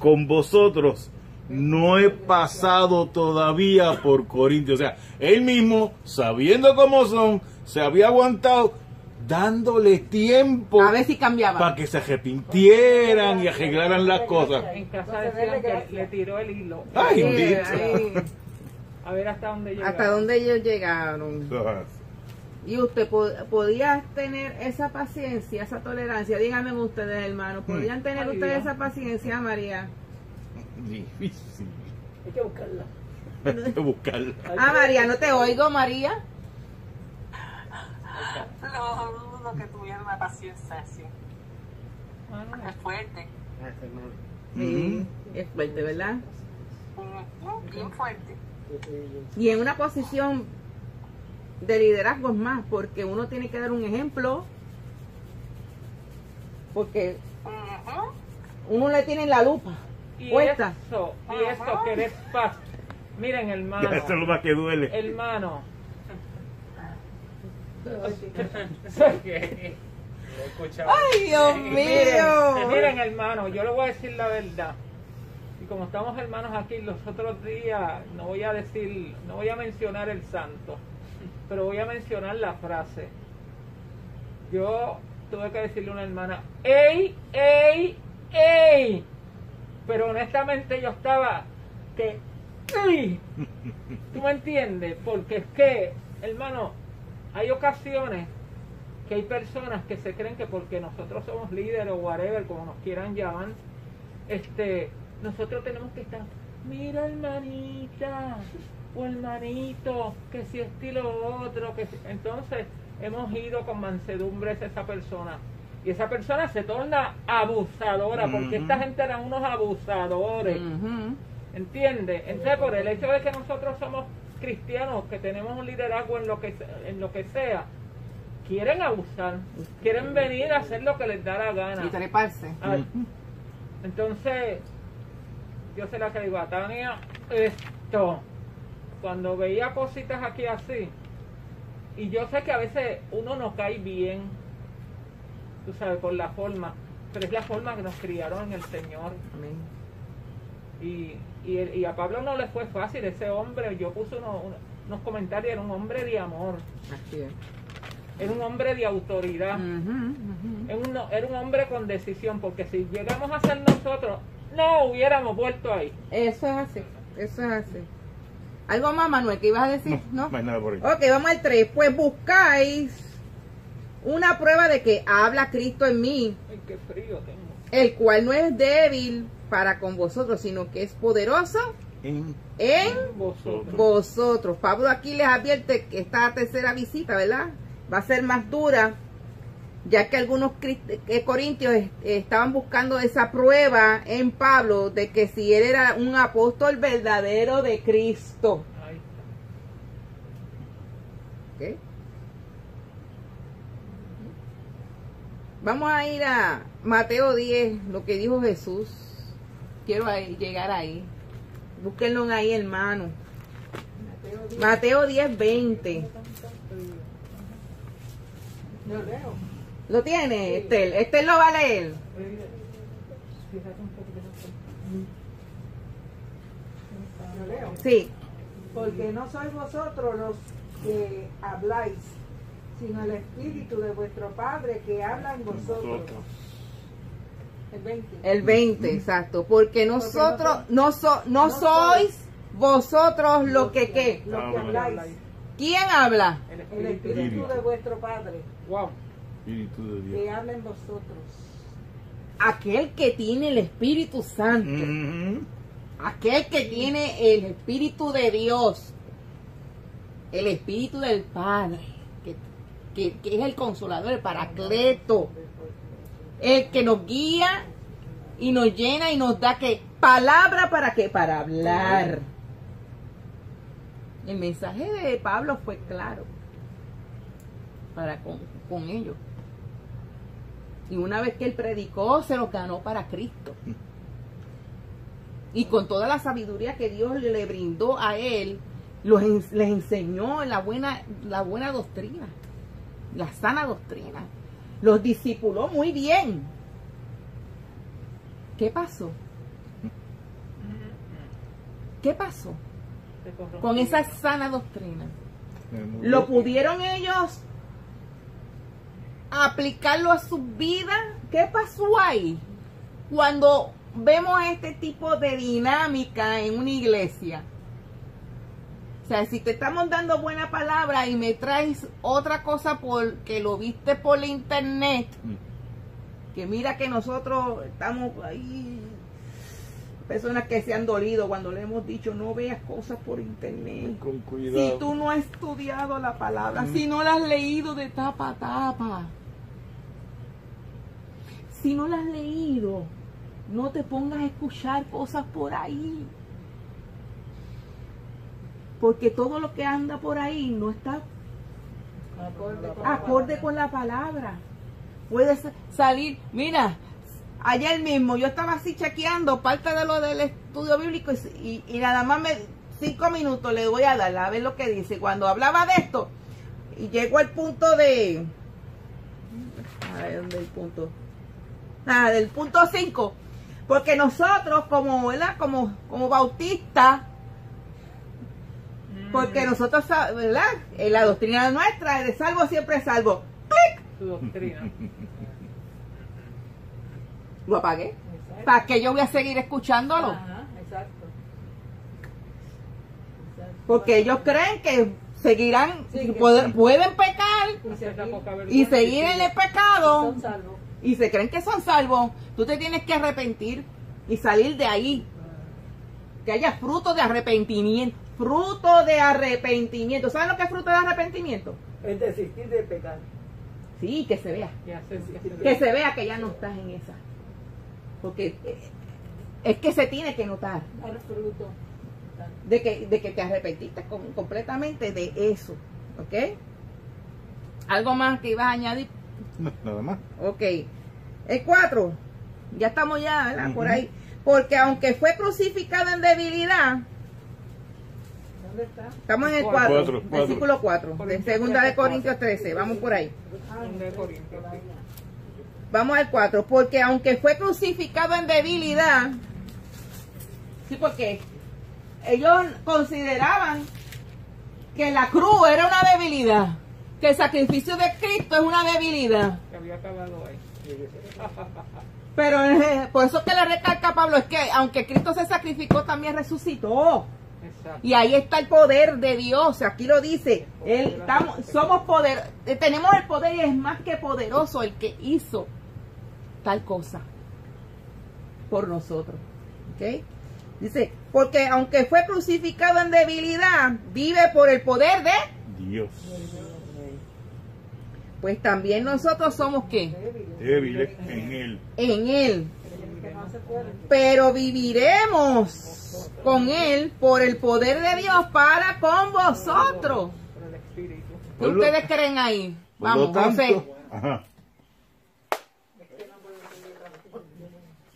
con vosotros, no he pasado todavía por Corintios. O sea, él mismo, sabiendo cómo son, se había aguantado dándole tiempo A ver si cambiaba. para que se arrepintieran y arreglaran las cosas. En casa decían que le tiró el hilo. Ay, bendito. A ver hasta dónde llega. hasta dónde ellos llegaron. Y usted po- podía tener esa paciencia, esa tolerancia. Díganme ustedes, hermanos, ¿podían tener Ay, ustedes Dios. esa paciencia, María? Difícil. Hay que buscarla. Hay que buscarla. Ah, María, no te oigo, María. No, dudo que tuviera una paciencia así. Ah. Es fuerte. Sí, es fuerte, ¿verdad? Bien fuerte. Y en una posición de liderazgo es más, porque uno tiene que dar un ejemplo, porque uno le tiene la lupa Y puesta. eso, y eso que eres paz. Miren, hermano. Eso es lo más que duele. Hermano. ¡Ay, Dios Miren, mío! miren, hermano, yo le voy a decir la verdad. Como estamos hermanos aquí los otros días, no voy a decir, no voy a mencionar el santo, pero voy a mencionar la frase. Yo tuve que decirle a una hermana, ¡ey, ey, ey! Pero honestamente yo estaba que, ¡ey! ¿Tú me entiendes? Porque es que, hermano, hay ocasiones que hay personas que se creen que porque nosotros somos líderes o whatever, como nos quieran llamar, este, nosotros tenemos que estar, mira hermanita o hermanito, que si estilo otro, que si-". entonces hemos ido con mansedumbres a esa persona. Y esa persona se torna abusadora, porque esta gente eran unos abusadores. Ujú. ¿Entiendes? Entonces, por el hecho de que nosotros somos cristianos, que tenemos un liderazgo en lo que, en lo que sea, quieren abusar, quieren venir a hacer lo que les da la gana. Y treparse. Entonces, yo sé la que digo a Tania, esto, cuando veía cositas aquí así, y yo sé que a veces uno no cae bien, tú sabes, por la forma, pero es la forma que nos criaron en el Señor. Amén. Y, y, y a Pablo no le fue fácil, ese hombre, yo puse uno- uno- unos comentarios, era un hombre de amor, Así es. era un hombre de autoridad, un, era un hombre con decisión, porque si llegamos a ser nosotros, no hubiéramos vuelto ahí. Eso es así. Eso es así. ¿Algo más, Manuel, que ibas a decir? ¿No? No hay nada por ahí. Ok, vamos al 3. Pues buscáis una prueba de que habla Cristo en mí, Ay, qué frío tengo. el cual no es débil para con vosotros, sino que es poderoso En- en Vosotros. vosotros. Pablo aquí les advierte que esta tercera visita, ¿verdad? Va a ser más dura, ya que algunos corintios estaban buscando esa prueba en Pablo de que si él era un apóstol verdadero de Cristo. Ahí está. ¿ok? Vamos a ir a Mateo 10, lo que dijo Jesús. Quiero llegar ahí. Búsquenlo ahí, hermano. Mateo 10, 20. Yo leo. ¿Lo tiene, Estel? Estel lo va a leer. Fíjate un poquito más. Yo leo. Sí. Porque no sois vosotros los que habláis, sino el Espíritu de vuestro Padre que habla en vosotros. El 20. El 20, exacto. Porque nosotros, no, so- no sois vosotros lo que qué. Lo Ah, que bueno. habláis. ¿Quién habla? El. Espíritu de vuestro Padre Wow. Espíritu de Dios. que habla en vosotros. Aquel que tiene el Espíritu Santo. Aquel que tiene el Espíritu de Dios, el Espíritu del Padre, que, que- que es el consolador, el paracleto, el que nos guía y nos llena y nos da que palabra para qué, para hablar. El mensaje de Pablo fue claro para con, con ellos. Y una vez que él predicó, se los ganó para Cristo. Y con toda la sabiduría que Dios le brindó a él, los les enseñó la buena, la buena doctrina, la sana doctrina. Los discipuló muy bien. ¿Qué pasó? ¿Qué pasó con esa sana doctrina? ¿Lo pudieron ellos aplicarlo a sus vidas? ¿Qué pasó ahí? Cuando vemos este tipo de dinámica en una iglesia. O sea, si te estamos dando buena palabra y me traes otra cosa porque lo viste por la internet, Mm. que mira que nosotros estamos ahí, personas que se han dolido cuando le hemos dicho no veas cosas por internet. Con Si cuidado. tú no has estudiado la palabra, si no la has leído de tapa a tapa, si no la has leído, no te pongas a escuchar cosas por ahí. Porque todo lo que anda por ahí no está acorde con la palabra. Puedes salir, mira, ayer mismo yo estaba así chequeando parte de lo del estudio bíblico y, y- y nada más me cinco minutos le voy a dar a ver lo que dice. Cuando hablaba de esto, y llegó al punto de. A ver, ¿dónde el punto? Ah, del punto 5. Porque nosotros, como, ¿verdad? Como, como bautistas, Mm, porque nosotros, ¿verdad? En la doctrina nuestra, de salvo siempre es salvo. Su doctrina. Lo apagué. ¿Para qué yo voy a seguir escuchándolo? Ajá, exacto. Exacto. Porque ellos creen que seguirán, Sí, que pueden, sí. pueden pecar Y seguir- y en el pecado. Y se creen que son salvos. Tú te tienes que arrepentir y salir de ahí. Que haya fruto de arrepentimiento. Fruto de arrepentimiento. ¿Saben lo que es fruto de arrepentimiento? Es desistir de pecar. Sí, que se vea. Que se- Que se vea que ya no estás en esa. Porque eh, es que se tiene que notar. Dar fruto. de que, de que te arrepentiste com- completamente de eso. ¿Ok? ¿Algo más que ibas a añadir? Nada más. Ok. El 4. Ya estamos ya, ¿verdad? Por Ujú. ahí. Porque aunque fue crucificado en debilidad, ¿Dónde está? estamos en el Cuatro. 4, Cuatro, cuatro. versículo 4, de segunda de 13, Corintios 13. Vamos por ahí. Ah. Vamos al 4. Porque aunque fue crucificado en debilidad, sí, porque ellos consideraban que la cruz era una debilidad, que el sacrificio de Cristo es una debilidad. Que había acabado ahí. Pero eh, por eso que le recalca a Pablo es que aunque Cristo se sacrificó, también resucitó. Exacto. Y ahí está el poder de Dios. Aquí lo dice. Él, estamos, somos poder, eh, tenemos el poder y es más que poderoso el que hizo tal cosa por nosotros. ¿Ok? Dice, porque aunque fue crucificado en debilidad, vive por el poder de, Dios. Pues también nosotros somos qué? Débiles en él. En él. Pero viviremos con él por el poder de Dios para con vosotros. ¿Qué ustedes creen ahí? Vamos, José. ajá.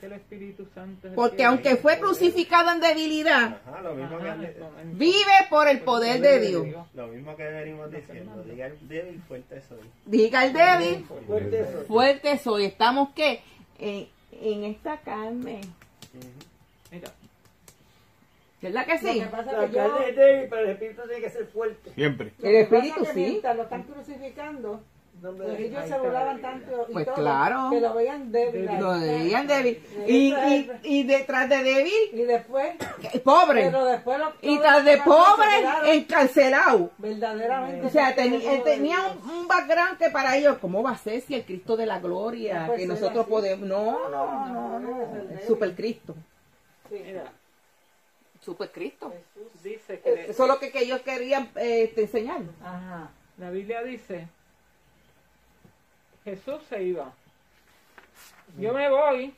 El Espíritu Santo es el Porque que- aunque fue crucificado en debilidad, Ajá, lo mismo, Ajá, que, vive por el poder de Dios. lo mismo que venimos diciendo. Diga el débil, fuerte soy. Diga el débil, Fuerte eso. fuerte soy. Estamos que en, en esta carne. Mira, ¿Verdad que Lo sí? que pasa La que yo... carne es débil, pero el espíritu tiene que ser fuerte. Siempre. lo El espíritu pasa es que sí. mientras lo están crucificando, pues ellos se la tanto y Pues todo, claro. que lo veían débil. Lo ahí. veían débil. Y, y, y detrás de débil, Y después, que- pobre. pero después lo, Y tras de pobre, encarcelado. Verdaderamente. O sea, tenía de un, un background que para ellos, ¿cómo va a ser si el Cristo de la gloria, que nosotros así. podemos? No, no, no, No, no. super Cristo. Sí. mira, Super Cristo. dice que le- Eso es lo que, que ellos querían eh, este, enseñar. Ajá. la Biblia dice, Jesús se iba. Yo me voy,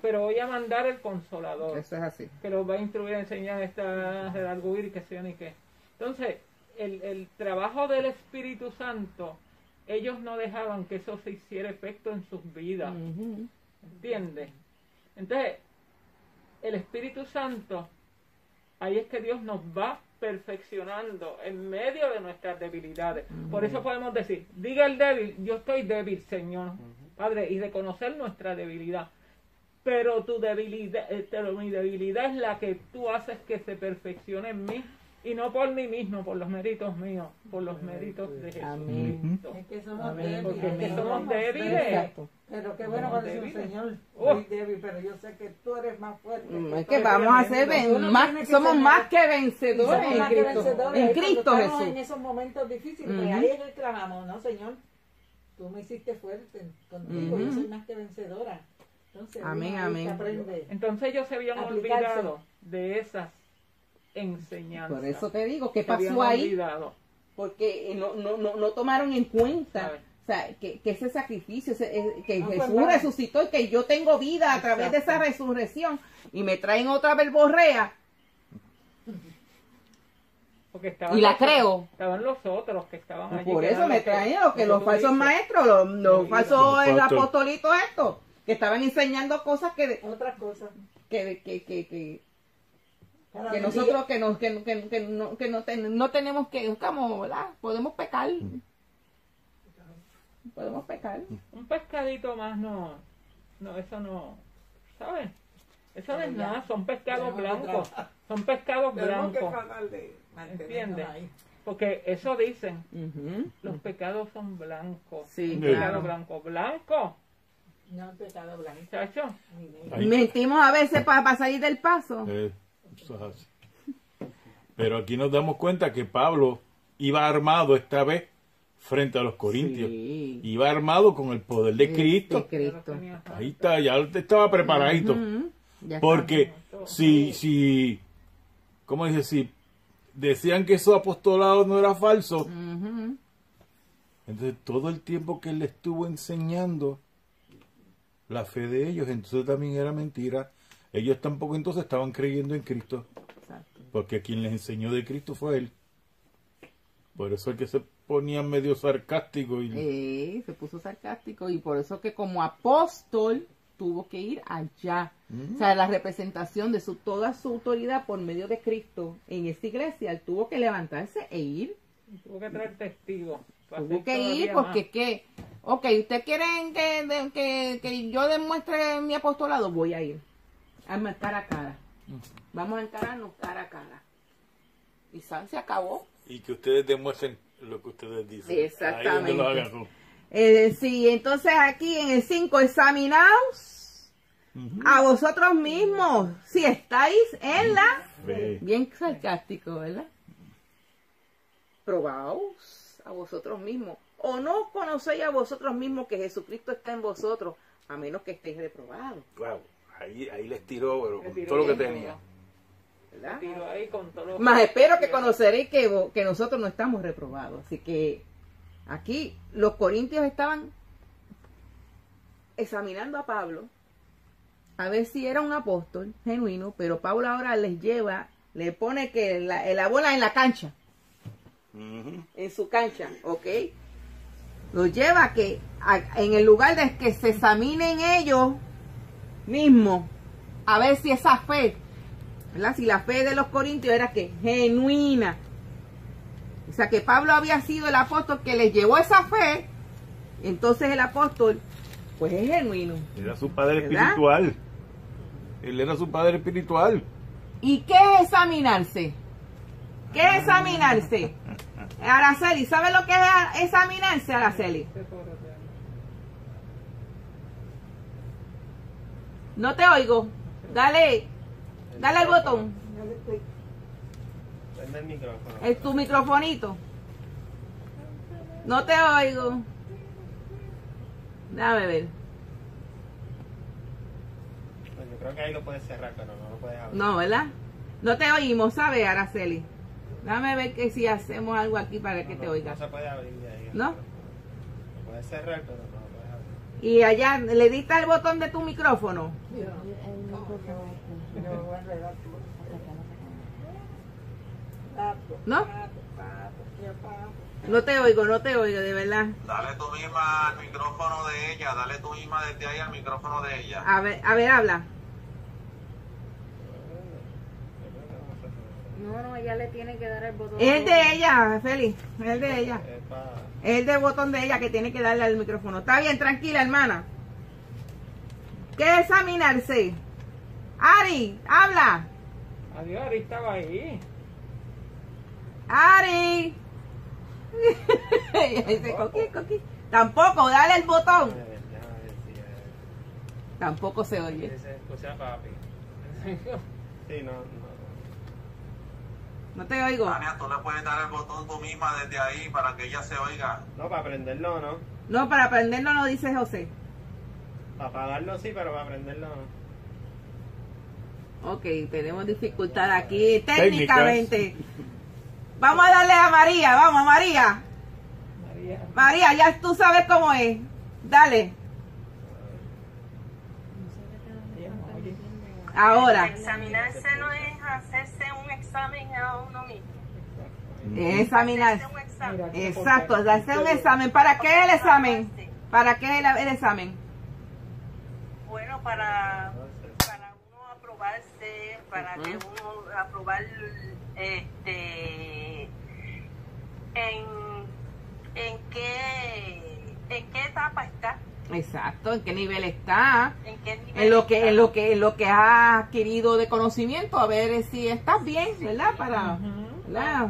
pero voy a mandar el consolador, Eso es así. que los va a instruir, a enseñar esta redarguir y que sea ni qué. Entonces, el, el trabajo del Espíritu Santo, ellos no dejaban que eso se hiciera efecto en sus vidas. Ujú. ¿Entiendes? Entonces, el Espíritu Santo, ahí es que Dios nos va perfeccionando en medio de nuestras debilidades. Por eso podemos decir, diga el débil, yo estoy débil, Señor, Padre, y reconocer nuestra debilidad. Pero tu debilidad, eh, pero mi debilidad es la que tú haces que se perfeccione en mí y no por mí mismo, por los méritos míos, por los méritos de Amén. Jesucristo. Es que somos Amén, débiles. porque es que somos débiles. Exacto. Pero qué bueno Somos cuando dice un débiles. Señor, Oh. soy débil, pero yo sé que tú eres más fuerte. Mm, que Es que vamos a ser ven- Uno más, tiene que somos ser- más que vencedores somos en más que Cristo, vencedores. en Cristo estamos en Jesús. esos momentos difíciles, pues Ujú. ahí es que clamamos, ¿no, Señor? Tú me hiciste fuerte contigo, yo Ujú. soy más que vencedora. Entonces, Amén, ahí amén. Entonces ellos se habían Aplicarse. olvidado de esas enseñanzas. Por eso te digo, ¿qué pasó ahí? olvidado. Porque no, no, no, no tomaron en cuenta o sea, que, que ese sacrificio, ese- eh, que No Jesús resucitó y que yo tengo vida a través de esa resurrección y me traen otra verborrea Porque estaban y la los- creo. Estaban los otros que estaban allí. Por eso me los que- traen lo que lo los falsos dices. maestros, los, los Los falsos apóstoles. apostolitos estos, que estaban enseñando cosas que, Otras cosas. que, que, que, que, que nosotros que, nos, que, que, que no, que no, ten- no tenemos que, como, ¿verdad? Podemos pecar. Podemos pecar. Un pescadito más no. No, eso no. ¿Sabes? Eso no es nada, son pescados blancos. Son pescados blancos. ¿Entiendes? ahí. Porque eso dicen. Los pecados son blancos. Sí, Un claro. pecado blanco. Blanco, No pecado blanco. Ahí. Mentimos a veces para salir del paso. Eh. Pero aquí nos damos cuenta que Pablo iba armado esta vez frente a los corintios. Sí. Iba armado con el poder de Cristo. De Cristo. Ahí está, ya estaba preparadito. Ya Porque si, si, ¿cómo dice? Si decían que esos apostolados no era falso, entonces todo el tiempo que él le estuvo enseñando la fe de ellos, entonces también era mentira. Ellos tampoco entonces estaban creyendo en Cristo, Exacto. porque quien les enseñó de Cristo fue él. Por eso es que se ponían medio sarcástico y Eh, se puso sarcástico y por eso que como apóstol tuvo que ir allá. O sea, la representación de su toda su autoridad por medio de Cristo en esta iglesia, él tuvo que levantarse e ir. Tuvo que traer testigos. Tuvo que ir porque más. qué. Ok, ¿ustedes quieren que, que, que yo demuestre mi apostolado? Voy a ir. Hazme cara a cara. Vamos a encararnos cara a cara. Y San se acabó. y que ustedes demuestren lo que ustedes dicen. Exactamente. Ahí donde lo. Eh, sí, entonces aquí en el 5, examinaos a vosotros mismos si estáis en la... Bien sarcástico, ¿verdad? Probaos a vosotros mismos. O no conocéis a vosotros mismos que Jesucristo está en vosotros, a menos que estéis reprobados, Wow, ahí, ahí les tiró, pero Le con tiró todo lo que tenía. duro. ¿verdad? Tiro ahí con todo lo Más espero que conoceréis que, que nosotros no estamos reprobados. Así que aquí los corintios estaban examinando a Pablo a ver si era un apóstol genuino, pero Pablo ahora les lleva, le pone que la, la bola en la cancha, en su cancha, ¿ok? Los lleva a que a- en el lugar de que se examinen ellos mismos, a ver si esa fe, ¿verdad? Si la fe de los corintios era que genuina. O sea que Pablo había sido el apóstol que les llevó esa fe, entonces el apóstol, pues es genuino. Era su padre ¿Verdad? espiritual. Él era su padre espiritual. ¿Y qué es examinarse? ¿Qué es examinarse? Araceli, ¿sabe lo que es a- examinarse, Araceli? No te oigo. Dale, dale al botón. El micrófono. Es tu microfonito. No te oigo. Déjame ver. Pues yo creo que ahí lo puedes cerrar, pero no lo puedes abrir. No, ¿verdad? No te oímos, ¿sabes, Araceli? Déjame ver que si hacemos algo aquí para No, que no, te oiga. No se puede abrir de ahí. ¿No? Lo puedes cerrar, pero no. Y allá, ¿le diste al botón de tu micrófono? ¿No? No te oigo, no te oigo, de verdad. Dale tú misma al micrófono de ella, dale tú misma desde ahí al micrófono de ella. A ver, a ver, habla. No, no, ella le tiene que dar el botón. Es el de ella, Félix, es el de ella. Es Es el del botón de ella que tiene que darle al micrófono. Está bien, tranquila, hermana. ¿Qué examinarse? Ari, habla. Adiós, Ari estaba ahí. Ari. Ella dice, coqui, coqui. Tampoco, dale el botón. Decía. Tampoco se oye. Ese escucha papi. Sí, no, no. No te oigo. Tania, tú le puedes dar el botón tú misma desde ahí para que ella se oiga. No, para aprenderlo no. No, para aprenderlo no dice José. Para apagarlo sí, pero para aprenderlo no. Ok, tenemos dificultad aquí técnicamente. Vamos a darle a María, vamos, María. María. María, ya tú sabes cómo es. Dale, ahora. Examinarse no es examen a uno mismo. Examinar. Exacto, hacer un examen. ¿Para qué el examen? ¿Para qué el, el examen? Bueno, para, para uno aprobarse, para que uno aprobar este en, en qué en qué etapa está, Exacto, ¿en qué nivel está? en qué nivel En lo que, está. en lo que, en lo que has adquirido de conocimiento, a ver si estás bien, ¿verdad? Para, Ujú. ¿verdad?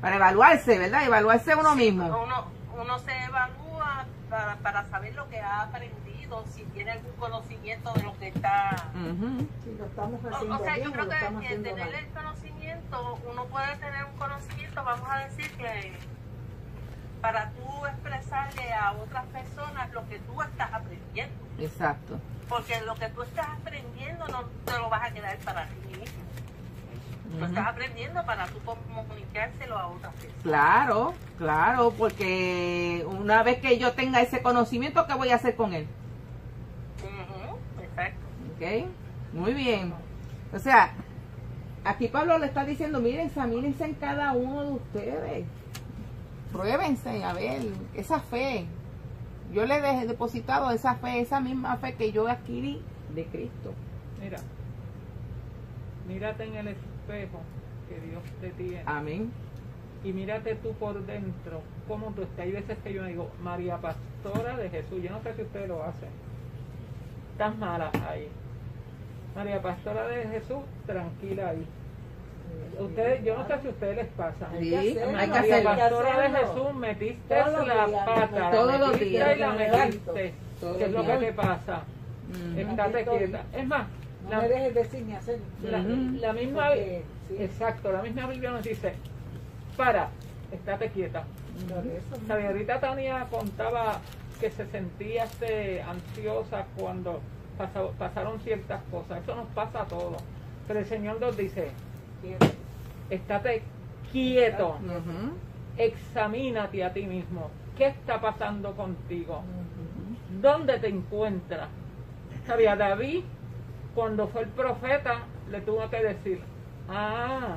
Para evaluarse, ¿verdad? Evaluarse uno mismo. Uno, uno se evalúa para, para saber lo que ha aprendido, si tiene algún conocimiento de lo que está. Si lo estamos O, haciendo o sea, bien yo o creo que, tener mal. el conocimiento, uno puede tener un conocimiento, vamos a decir que para tú expresarle a otras personas lo que tú estás aprendiendo, Exacto. porque lo que tú estás aprendiendo no te lo vas a quedar para ti mismo. Tú estás aprendiendo para tú comunicárselo a otras personas. Claro, claro, porque una vez que yo tenga ese conocimiento, ¿qué voy a hacer con él? Ujú, exacto. ¿Ok? Muy bien. O sea, aquí Pablo le está diciendo, miren, examínense en cada uno de ustedes. Pruébense, a ver, esa fe. Yo le he depositado esa fe, esa misma fe que yo adquirí de Cristo. Mira, mírate en el espejo que Dios te tiene Amén. y mírate tú por dentro, cómo tú estás. Hay veces que yo me digo, María Pastora de Jesús, yo no sé si ustedes lo hacen. Estás mala ahí. María Pastora de Jesús, tranquila ahí. Ustedes, yo no sé si a ustedes les pasa. Sí, hay que hacerlo, que Pastora de. Jesús, metiste Todos la días, pata, la los días. y la metiste. ¿Qué es lo que te pasa? Mm. Estate quieta. Es más, No la, me dejes decir ni hacer. la, Ujú. la misma Porque, sí, exacto, la misma Biblia nos dice, para, estate quieta. ¿Sabe? Ahorita Tania contaba que se sentía este, ansiosa cuando pasa- pasaron ciertas cosas. Eso nos pasa a todos. Pero el Señor nos dice, estate quieto, examínate a ti mismo. ¿Qué está pasando contigo? ¿Dónde te encuentras? Sabía David, cuando fue el profeta, le tuvo que decir, ah,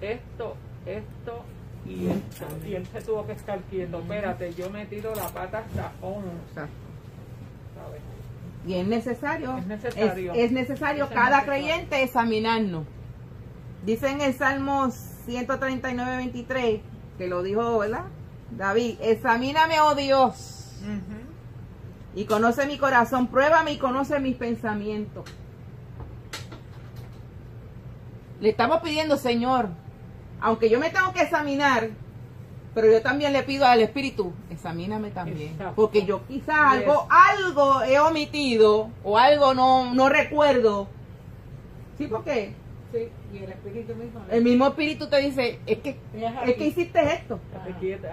esto, esto y esto. Y él se tuvo que estar quieto. Espérate, yo me tiro la pata hasta hondo, Exacto. ¿sabes? Y es necesario, Es necesario. es, es necesario Es cada necesario. creyente examinarnos. Dice en el Salmo 139, 23, que lo dijo, ¿verdad? David, examíname, oh Dios, y conoce mi corazón, pruébame y conoce mis pensamientos. Le estamos pidiendo, Señor, aunque yo me tengo que examinar, pero yo también le pido al Espíritu, examíname también. Exacto. Porque yo quizás algo, algo he omitido o algo no, no recuerdo. Sí, porque Sí, y el Espíritu mismo. el mismo Espíritu te dice, es que, es que hiciste esto,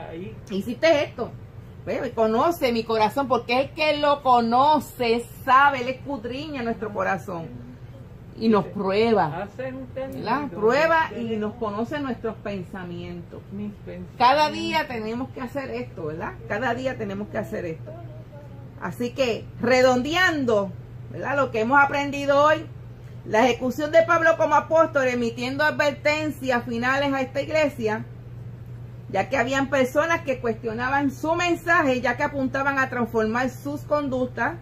ahí. hiciste esto. Ve, Conoce mi corazón, porque el que lo conoce, sabe, él escudriña nuestro corazón y nos prueba. ¿verdad? Prueba y nos conoce nuestros pensamientos. Cada día tenemos que hacer esto, ¿verdad? Cada día tenemos que hacer esto. Así que, redondeando, ¿verdad? Lo que hemos aprendido hoy, La ejecución de Pablo como apóstol emitiendo advertencias finales a esta iglesia, ya que habían personas que cuestionaban su mensaje, ya que apuntaban a transformar sus conductas,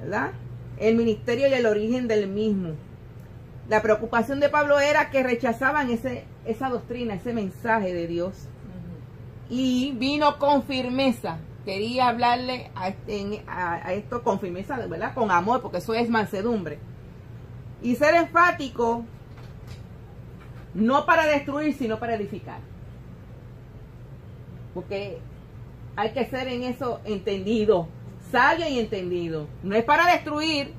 ¿verdad? El ministerio y el origen del mismo. La preocupación de Pablo era que rechazaban ese, esa doctrina, ese mensaje de Dios. Y vino con firmeza. Quería hablarle a, este- a- a esto con firmeza, ¿verdad? Con amor, porque eso es mansedumbre. Y ser enfático, no para destruir, sino para edificar. Porque hay que ser en eso entendido, sabio y entendido. No es para destruir,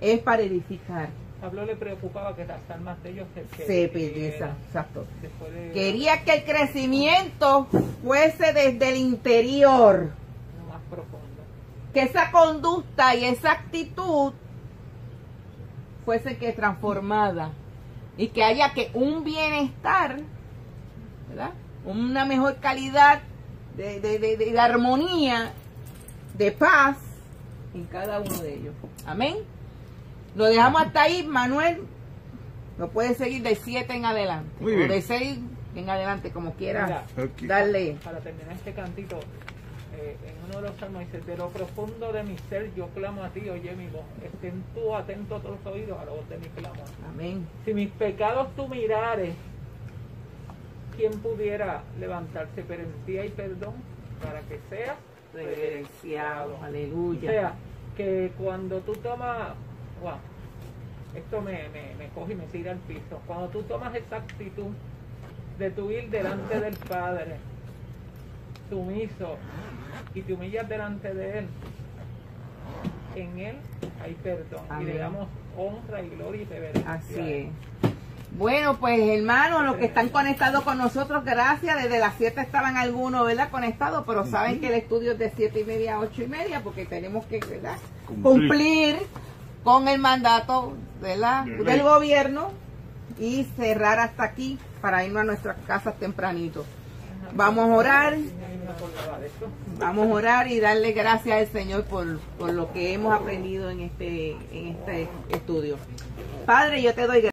es para edificar. Pablo le preocupaba que las almas de ellos se, Se perdieran perdiera, exacto. de Quería que el crecimiento fuese desde el interior. lo más profundo. que esa conducta y esa actitud fuese que transformada y que haya que un bienestar, ¿verdad? Una mejor calidad de, de- de- de armonía, de paz en cada uno de ellos. Amén. Lo dejamos hasta ahí, Manuel. Lo puedes seguir de 7 en adelante. Muy o de 6 en adelante, como quieras. Mira. Darle. Para terminar este cantito, eh, en uno de los salmos dice, de lo profundo de mi ser yo clamo a ti, oye mi voz, estén tú atento a tus oídos a la voz de mi clamor. Amén. Si mis pecados tú mirares, ¿quién pudiera levantarse? Pero en ti hay perdón para que seas Reverenciado. O Aleluya. sea, que cuando tú tomas, wow, esto me, me, me coge y me tira al piso. Cuando tú tomas esa actitud de tu ir delante del Padre, sumiso, y te humillas delante de Él, en Él hay perdón. Y le damos honra y gloria y reverencia. Así es. Bueno, pues hermanos, los que están conectados con nosotros, gracias. Desde las 7 estaban algunos, ¿verdad? Conectados, pero saben que el estudio es de 7 y media a 8 y media porque tenemos que, ¿verdad? Cumplir. Cumplir con el mandato, ¿verdad? Del Del gobierno y cerrar hasta aquí para irnos a nuestras casas tempranito. Vamos a orar. Vamos a orar y darle gracias al Señor por, por lo que hemos aprendido en este, en este estudio. Padre, yo te doy gracias.